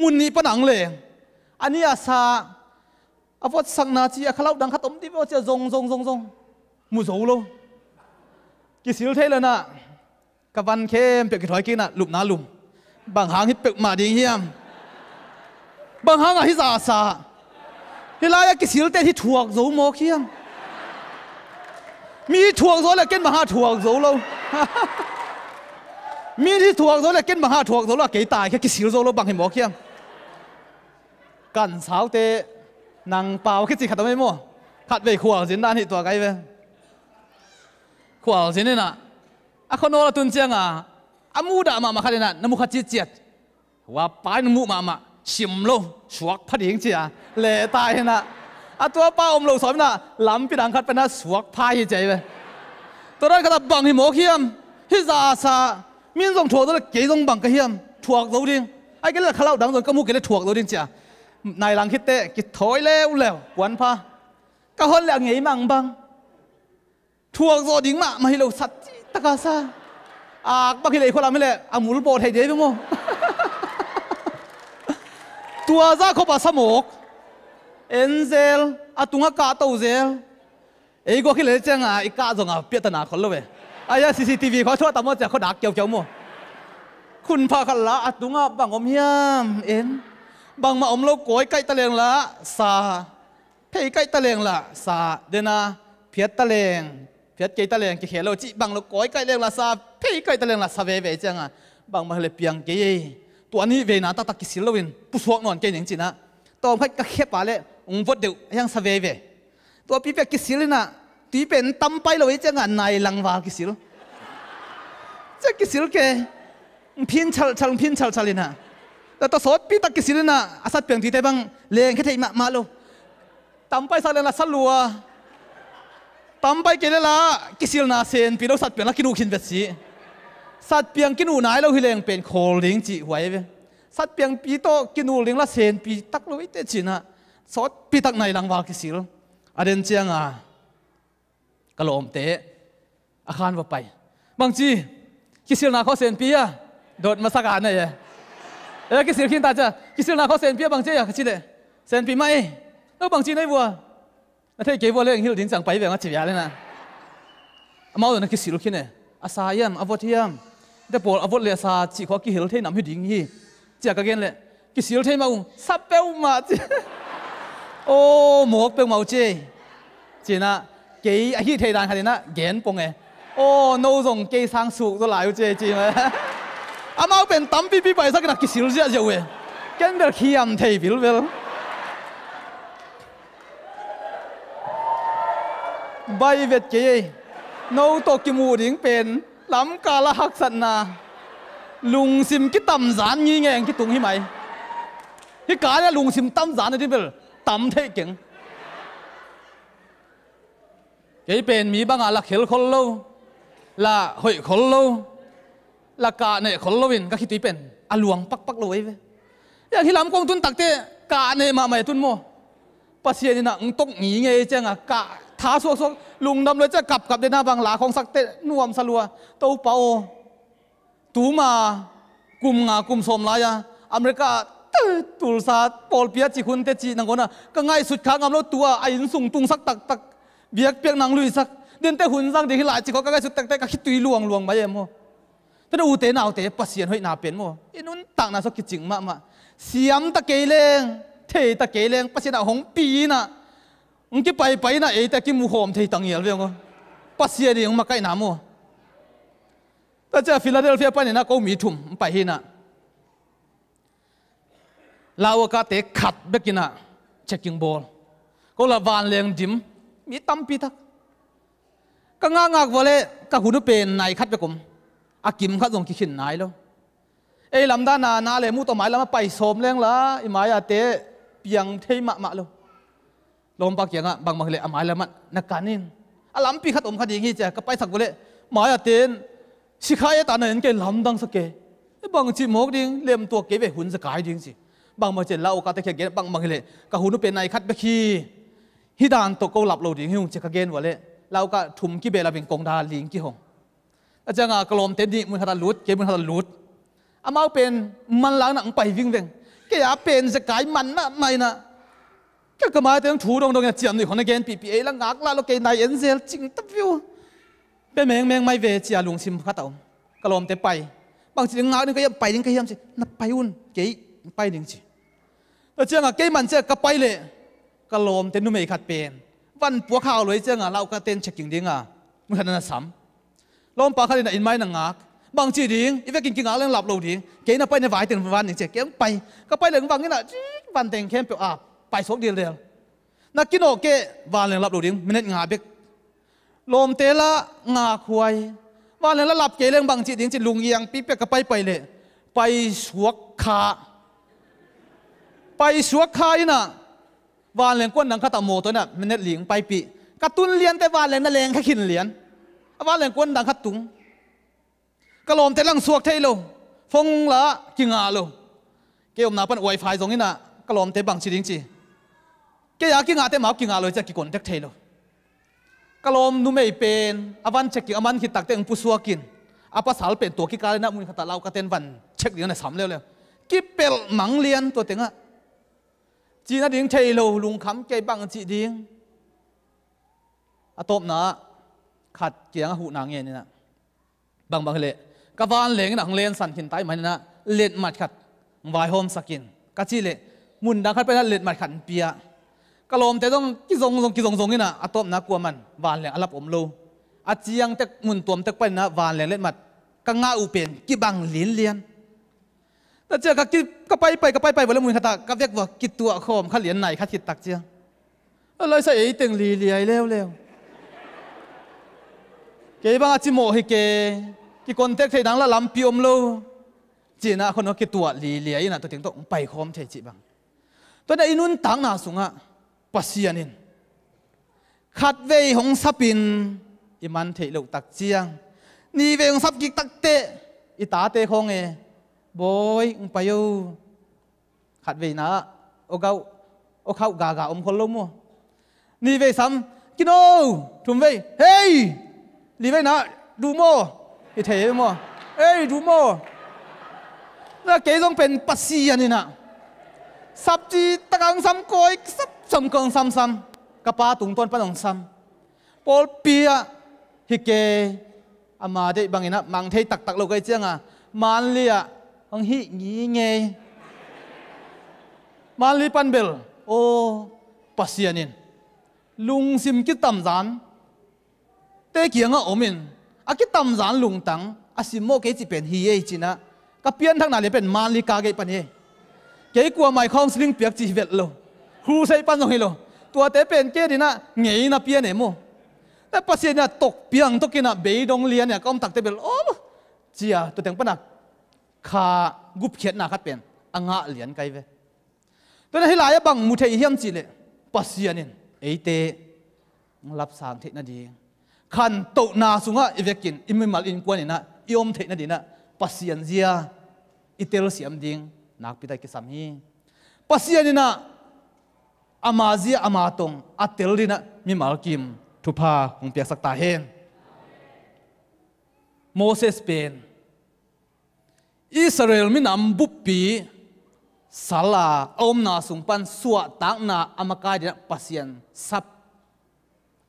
มุนนี้ปนังเลย ani asa avot sangna chi akhalau dang khatom ti bo cha zong zong zong zong. Mu zo lo. Ki sil thei lana ka van khem pe ki thoi ki na, lup na lum. Bang hang hit pe ma ding hiam. Bang hang a hi za sa. Hi la ya ki sil te hi thuak zo mo khiam. Mi thuak zo la ken ma ha thuak zo lo. [laughs] Mi thi thuak zo la ken ma ha thuak zo la ke tai ke ki sil zo lo bang hi mo khiam. กันสาวเตนางเปล่าคิดสิขัดไม่มั่วขัดไปขวาวสินด้านหิตัวไกลไปขวาวสินนี่น่ะอะคนโนละตุนเจียงอะอะมูดามามาขัดน่ะนมุขัดจีตเจียว่าป้ายนมุมามาชิมลงสวกพัดหญิงเจียเละตายน่ะอะตัวป้าอมลงสอนน่ะลำปีดังขัดไปน่ะสวกพายใจไปตัวนั้นขัดบังหิโมเขียมฮิซาซามินส่งถั่วตัวเก๋ส่งบังกระเฮียมถั่วเราดิ้งไอ้กันเลยขลาวดังส่วนกมูกันเลยถั่วเราดิ้งเจีย nai lang hit te ki thoi leo leo quan pha. Ka hon le ngei mang bang thuak zo ding ma mai lo sat chi taka sa. À bác kia khô làm cái lệ amul bỏ thấy đấy đúng không tua za khó bà samok, mộc. Angel à tung cả tàu gel ấy có khi lấy chăng à ít cả rồi à biết tận à khó lâu vậy ai à dạ, CCTV khó thua tao mới chả khó đạc kéo kéo mua khun pha khăn lá à tung à bằng om hiam em บังมยามเอ็นบังมาอมโลกอยใกล้ตะเลงละสาเพยใกล้ตะเลงละสาเดนาเพียตะเลงเพียตใกตะเลงเขียเราจิบังโลกอยใกล้เลงละสาเพ่ก็ตะเลงละสเวเวจังอะบางมาเลยเปียงเกยตัวนี้เวนาตาตะกิสิลวินผู้สวกนอนเกยหนิงจินะตอนพัดก็เขปาเลยอุ้งวดเดียวยังสเวเวตัวพี่เปียกิสิลนะตีเป็นตั้มไปเลยจังอะนายลังวากิสิลจะกิสิลเกพินชัลชัลพินชัลชัลินะ แต่ตัวสดพี่ตักกิสิลนะอาศัยเพียงที่ได้บ้างเลี้ยงแค่ไหนมามาโลตั้มไปซาเลนะสัลัวตั้มไปเกลละกิสิลนาเซนพี่เราสัตว์เพียงล้วกินูกินเวสีสัตว์เพียงกินูนายเราหิเลงเป็นโคลิงจีหวยสัตว์เพียงพี่โตกินูลิงละเซนพี่ตักลุยเตจินะสดพี่ตักในหลังวากิสิลอเดนเจียงอะกะโลมเตะอาคารว่าไปบางทีกิสิลนาเขาเซนพี่อะโดดมาสักการเนี่ย เออกิสิขินตาจ้ะกิสินาเขาเซนเปียบังเจียกชิเดเซนปีไม่เออบังจีนไอ้วัวนั่นเท่เกี่ยวเรื่องฮิลดินสังไปแบบว่าจีบยาเลยนะมาวันนั้นกิสิลุขินเนี่ยอาสายามอวทียมแต่ปวดอวดเลยสาจีขวากิฮิลเท่นำฮิดิ่งฮีเจียกเกนเลยกิสิลุเท่มาอุ้งสับเป้ามาจีโอ้หมวกเป้ามาจีจีน่ะกี่ฮิเท่ดันขนาดนั้นเกนปงเอโอ้โน้ตรงกี่สังสุกตัวหลายจีจีไหม amau pen tam pi pi paisa kena kisil zia jawe ken ber khiam thei bil bel bai vet ke ye. No to ki mu ding pen. Lam ka la hak san na. Lung sim ki tam zan ngi ngeng ki tung hi mai. Hi ka la lung sim tam zan di bel tam thei keng. Cái bên mi bang à là khel khol lâu là hội khol lâu ละกาเนี่ยคนโลวินก็คิดตีเป็นอลวงปักปักลอยเว้ยอย่างที่ลำกองตุนตักเตกาเนี่ยมาใหม่ตุนโมปัสเซียนี่นะงตกหนีไงเจ้งอะกะท้าสวกสวกลุงดำเลยจะกลับกับเดนาบางหลาของสักเตนวมสลัวเต้าเปาตูมากุมงากุมสมลายอเมริกาตุลซาปอลเปียจิคุณเตจีนังกนะก็ง่ายสุดข้างอำเราตัวไอ้สุงตุงสักตักตักเบียกเปียกนางลุยสักเดินแต่หุ่นสักเดี๋ยวหลายจิก็ง่ายสุดตักแต่ก็คิดตุยลวงลวงมาเยี่ยม แต่อูเตนเอาเตปัสเซียนห้อยนาเป็นมั้งอินุนตักน่ะสักกิจริงมากมาเสียมตะเกเลงเทตะเกเลงปัสเซียนหงปีน่ะงกิไปไปนะเอแต่กิมูหอมที่ตังเหียลเรื่องก็ปัสเซียดีงมาใกล้น้ำมัวแต่เจ้าฟิลาเดลเฟียไปเนี่ยนะก็มีทุ่มไปหินะลาวก็เตะขัดเบกินะเช็คกิ้งบอลก็ละวานเลียงดิมมีตั้มปีทักก็งางากวอลเลก็หุ่นเป็นนายขัดเบกุม อากิมขัดลงกิขินนายแล้วเอ้ลำด้านานาเลยมุต่อหม้ลำมาไปโสมเลี้ยงละอีหมาอาเตเปียงเทมะมะแล้วลมปากเกียงอะบางบางเลยหมายละมันนักการินอาลำปีขัดอมขัดยิงฮีเจ้ก็ไปสักกุเลยไมาอาเตนสิขายตานินเกลำดังสเกบางจีมกดิ้งเลียมตัวเก็บหุ่นสกายดิ้งสิบางมาเจนเล่ากาสตะเคียนบางบางเลยกะหุ่นเป็นนายขัดไปขีฮิดานตกเกาหลับโลดิ้งหิวเจกเกนวะเลยเล่าก็ถุมกิเบลาเป็นกองดาลิงกิหง อาจารย์กลมเต็ดนี่มุนขัดลุดเกมุนขัดลุดอามาเป็นมันล้างหนังไปวิ่งเร่งแกอาเป็นสกายมันนะไม่นะแกก็มาเต็มถูดงตรงเนี่ยเจียมนี่ขคงนักเกณฑ์ปีปีเอแล้วงักลาโลเกนายเอ็นเซลจริงตับวิวเป็นแมงแมงไม่เวเจีอาลุงชิมขัดเอากลมเต็มไป บางทีงักนึงก็ยังไปนึงก็ยังสินับไปอุ่นเกยไปนึงสิแต่เจ้าเกยมันเจ้าก็ไปเลยกลมเต็มนุ่มเอขัดเป็นวันปัวข้าวเลยเจ้าเล่ากระเต้นเช็คจริงดิ้งอะมันขัดนั่นซ้ำ ล้มปากขาเลนะอินไม้นังงักบางจีดิ้งอีเวกินกินอาเรื่งหลับลงดิ้งเก๋น่ะไปในว่ายถึงวันหนึ่งเจ๊เก๋ไปก็ไปเรื่องวังนี่นะวันแต่งเข้มเปียวอะไปสกเดียวเดียวนักกินโอเกวานเลงหลับลงดิ้งไม่เน็ตงาเบกลมเตละงาควายวานเรื่องหลับเก๋เรื่องบางจีดิ้งจิลุงเอียงปีเปียก็ไปไปเลยไปสวกขาไปสวกขาอีน่ะวานเลงก้นนังขัตะโมตัวน่ะไม่เน็ตหลิงไปปีกระตุ้นเลียนแต่วานเลงนั่นเองแค่ขินเลียน อว่าเลงกวนดังขัดตุงกะลมเทลังสวกเทโลฟงละกิงาโลเกี่ยมนาปันอวยไฟตรงนี้นะกะลมเทบังชิดิงจีเกี่ยกิงาเทมากิงาโลจะกิคนเทกเทโลกะลมนุ่มไม่เป็นอาวันเช็คกิอามันคิดตักเตงปุสวกินอาปาสาเป็นตัวกิการนะมุนขตาเลากะเตนวันเช็คเดียวนะสามเร็วเร็วกิเปิลมังเลียนตัวเต็งอะจีน่าดิ้งเทโลลุงคำใยบังจีดิ้งอาตบนะ ขัดเกียงหูนางเงี้ยนี่นะบางบางเละกวานเลงหนังเลนสันขินไตมันนะเล็ดมัดขัดวายโฮมสกินกัจจิเละมุนดังขัดไปนะเล็ดมัดขัดเปียกะลมแต่ต้องกิจงงกิจงงนี่นะอตอมนะกลัวมันวานเหลงอลับอมโลอาเจียงแต่มุนตัวมแต่ไปนะวานเหลงเล็ดมัดกะงาอุเป็นกิบังเลียนเลียนแต่เจ้าก็ก็ไปไปก็ไปไปวันละมุนขตากัเรียกว่ากิตัวโคมขัดเหรียญไหนขัดขิดตักเจียงอะไรใส่ตึงลีเลียเร็วเร็ว ปัสยานินเอเตรับสางเทนดีขันโตนาสุงะอีเวกินอิมิมัลอินกวนนี่นะอิอมเทนดีนะปัสยานเจียอิเตลเสียมดิง nak pitai ki samhi pasian ina amazi amatong atel dina mi malkim thupa lý vậy nó mô. Thì thế đúng ê đủ mô. Là cái dòng bên bác sĩ anh nè sắp chi tắc ăn xăm coi, sắp xăm cơn xăm xăm. Cà pa tung tôn ông xăm. Paul pia hi kê ama đấy bằng ina mang thấy tắc tắc lâu cái chiang à. Man lia à, ông hi nghĩ nghe. Man li pan bel ô bác sĩ anh à lung sim kí tầm gián te kiang a omin a ki tam zan lung tang a sim mo ke chi pen hi ye china ka pian thang na le pen man li ka ge pan he ke ku mai counseling piak chỉ vet lo hu sai pan hi lo tua te pen đi na, ngei na pian e mo ta pasien na tok piang to kina be dong lian ya kom tak te bel om chia to teng panak kha gup khét na khát khat pen anga lian kai ve to na hilaya bang mu lệ, hiam chi le ấy eite lập sáng thế na ding ลตักฮีอาบังเนดิงบังซิลดิงบังโดนดิงลุงบัวฮิตาปัสยันยังกิโกอากิโกตักจะปัสยันนะโหปิเลียนนะโมเสสโอตูนี้อินเกยมาอินนะเสพเทนาจียงตันสานเฮียมสินะปัสยันโหปิโมฮิอาเลลุยาปัสยันโหปินาเตลตักเตมัวงินะอุบน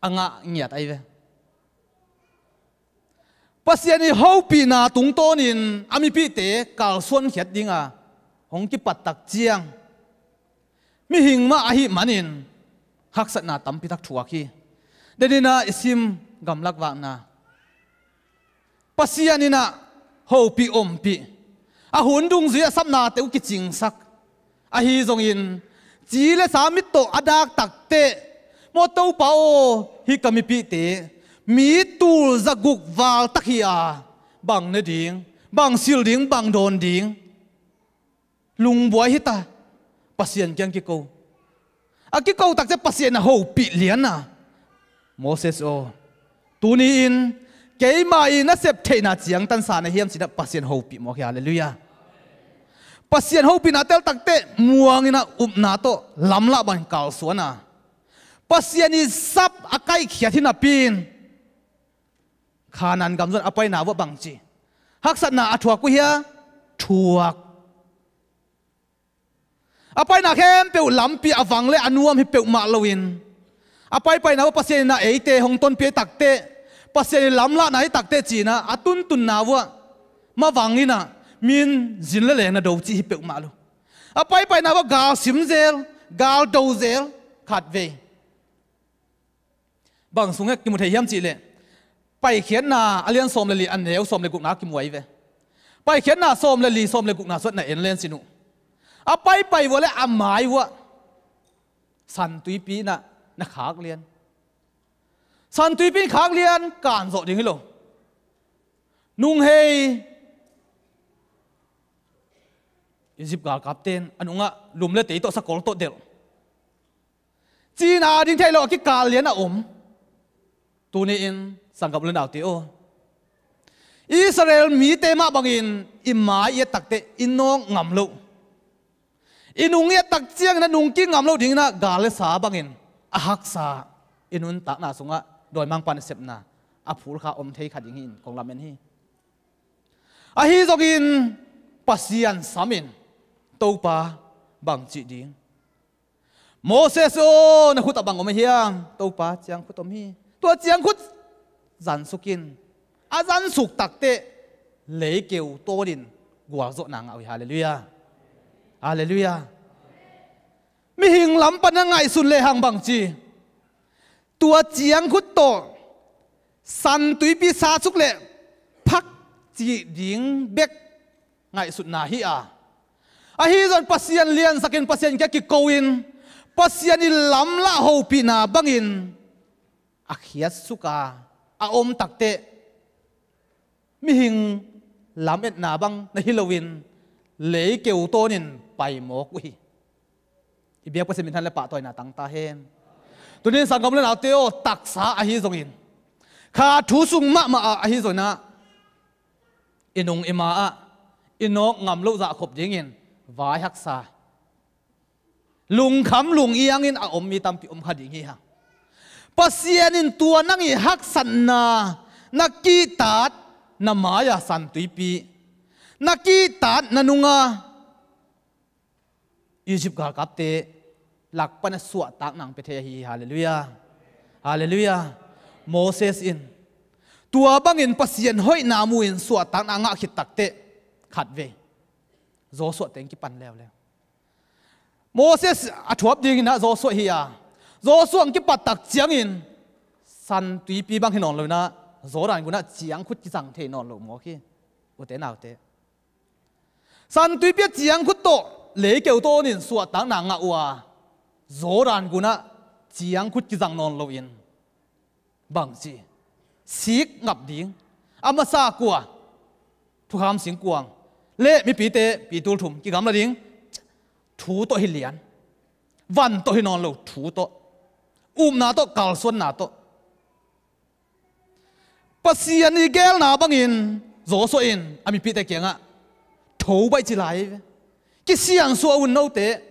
าโตลำล pasiani hopi na tung tonin ami pi te kal suan hiat dinga hong ki patak chiang mi hing ma ahi manin hak sat na tam pi tak thuwa ki dedina isim gam lak wa na pasiani na hopi om pi a hun dung zia sam na te ki ching sak a hi zong in chi le sa mit to adak tak te mo to pa o hi kami pi te mi tu za guk wal tak hi a. Bang na ding, bang sil ding, bang don ding. Lung buai hi ta. Pasien kyang ki ko a ki ko tak cha pasien ho pi lian na moses o, tu ni in ke mai na sep the na chiang tan sa na hiam sida pasien ho pi mo hallelujah. Pasien ho pi na tel tak te muang na up na to lam la ban kal suana pasien i sap akai khia thina pin khả năng cảm giác apay nào vợ bằng chi. Hắc sát na chuộc quý hia chuộc apay na khem peu lắm pi avang le anuam hi biểu ma lowin apay pai na pasien na eite hong ton pi takte pasien lam la nai takte chi na, atun tun na wa ma wangina min zin le le na đầu chi hi peu ma lo apay pai na wa ga sim zel, gal do zel, khat ve. Bang sunga ki mu thei yam chi le. ไปเขียนนาอเลียนสมเลลีอันเหนียวสมเลกุกนากิมไว้เวไปเขียนนาสมเลลีสมเลกุกนาสดในเอ็นเลนสินุอาไปไปวะเลยอาหมายวะสันตุยปีน่ะนักขากเรียนสันตุยปีขากเรียนการสดอย่างนี้หรอนุ่งเฮยิสิบกากับเต้นอันองะลุมเลตีโตสกอลโตเดลจีนาดิ้งไทยเราคิดการเรียนอะอมตัวนี้อินสังกับเรื่องดาวตีโออิสราเอลมีเตมาบางอินอิมาเยตักเตอินน้องงำลูกอินุงเอตักเจียงนะนุงกิ้งงามเราดิ้งนะกาเลสาบังอินอาฮักษาอินุนตักนาสงะโดยมังปันเสพนาอาผูลขาอมเทขัดยิงหินของลำเมนฮีอาฮีจกินปัสยันสามินตูปาบังจีดิงโมเสสโอนะขุดบังอมเฮียงตูปาเจียงขุดอมฮีตัวเจียงขุดจันสุกินอาจันสุกตั dân suk in a dân suk tak te lấy kêu tô din quả rộn nàng ơi hallelujah. Hallelujah. Mi hình lắm pan ngai sun lệ hàng bằng chi. Tua chiang khút tổ, san tuy pi sa suk lệ phắc chi ding bek ngai sut nà hi à. À hi zon pasien lian sakin pasien ka ki koin pasien đi lam la ho pi na bangin akhiat à, suka อาอมตักเตะมิหิงลำเอ็ดนาบังในฮิโลวินเลยเกี่ยวตัวนินไปหมกวิอีเบียปัสยันมิทันเลปะตัวนาตังตาเฮนตัวนี้สังคมเล่นเอาเตียวตักษาอาฮีจงอินขาทูสุงมะมาอาฮีจงนะอินงอิมาอะอินกงำลุจะขบยิงอินวายฮักษาลุงคำลุงเอียงอินอาอมมีตามปีอมขัดอย่างนี้ฮะ pasian in tua nang i hak san na. Naki tat na maya san tuipi naki tat na nunga. Egypt ga kapte lak pana suwa tak nang pe hi. Hallelujah. Hallelujah. Moses in. Tua bang in pasien hoi na mu in suwa tak na nga khit takte khat ve. Zo suwa teng ki pan lew lew Moses athop ding na zo suwa hi rồi xuống cái ki patak chiang in san tui pi bang hin on lo na zo ran guna chiang khuất ki sang the non lo mo khi u te nào te san tui pi chiang khuất to le keu to nin tăng tang na nga wa zo ran guna chiang khuất ki sang non lo in bằng chi sik ngập ding ama sa kwa thu kham sinh quang le mi pi te pi tul thum cái gam la ding thu to hi lian van to hi non lo thu to um na to kal suan na to. Pasian i gel na bangin zo so in, ami pi te kenga thâu bay chỉ lại cái xiang số un nấu tế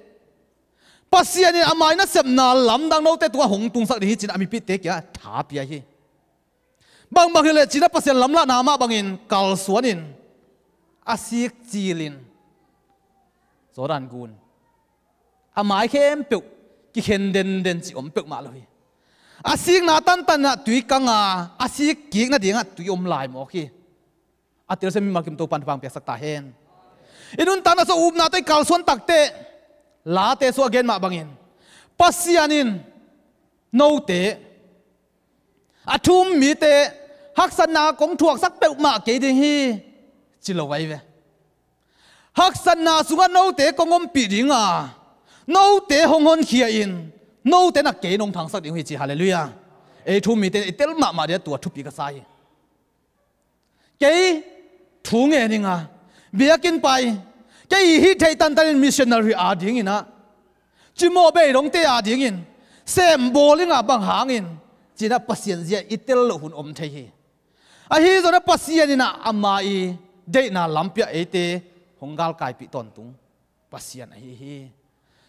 pasian i amai na sem na lam dang nấu tế tua hong tung sak hi chin ami pi te kya tha pia hi. Bang bang le china pasian lam la nama bangin kal suan in. Asik chilin zoran gun amai khem puk ki hen den den chi om pek ma lo hi asik na tan tan na tui kanga asik ki na dinga tui om lai mo ki atir se mi makim to pan pang pek sak ta hen inun tan so up na te kal son tak te la te so again ma bangin pasianin no te athum mi te hak san na kong thuak sak pek ma ke ding hi. Chi lo wai ve hak san na sunga no te kongom pi dinga nô tế hong hon khia in. Nô tế nạc kế nông thang sắc điện huy chi hallelujah. Ê thu mi tế ê, tế mạ mạ đế, tùa thu bì gà sai. Kế thu nghe nì ngà. Bia kinh bài. Kế ý hi thay tan tan missionary à điện in á. Chú mô bê rong tế à điện in. Xem bố linh à bằng hàng in. Chỉ là pasien dễ ít tế lộ om ôm thay hi. À hi rồi là pasien in á. À, Amma i đây na lampia ê tế honggal kai pi ton tung pasien à, hi hi.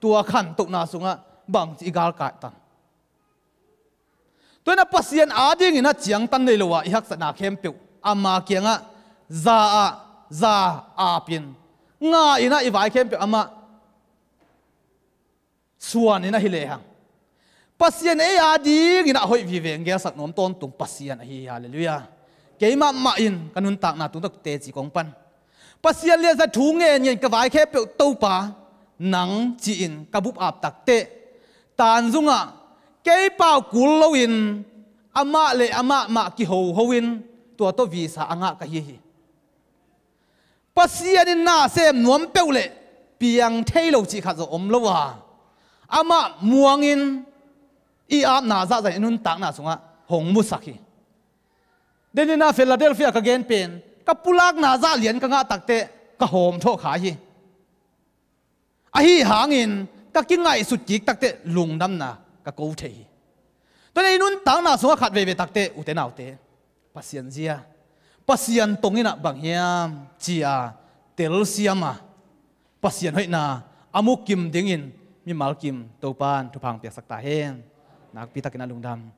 tua khăn tu na á bằng chỉ gal kai tan. Tuina pasien ading ina chiang tan nei lowa i hak sana khem pe ama kianga, za a za a pin. Nga ina i vai khem pe ama suan ina hile hang. Pasien e ading ina hội vi veng ge sak nom ton tum pasien hi, hallelujah. Keima ma in, kanun tak na tung tak te chỉ công pan. Pasien le za thu nge nyen ka vai khe pe to pa nang chi in kabup ap tak te. Tan zunga ke pau kul lo in. Ama le ama ma ki ho ho in to to vi sa anga ka hi hi. Pasian in na sem nuam peu le. Piang thailo chi kha zo om lo wa. Ama muangin i ap na za za inun tak na sunga hong mu sakhi den na philadelphia ka gen pen. Ka pulak na za lian ka nga takte ka hom tho kha hi à hi hàng in các kinh ngại sụt chỉ tắc tế lùng đâm na các cố thế tôi đây nun tang na số khát về về tắc tế u thế nào thế pasian zia. Pasien tông ina bang hiam, chia, tel siama pasian hoi na amukim kim dingin mi mal kim phang thupang sắc ta hen. Nak pi tắc na lùng đâm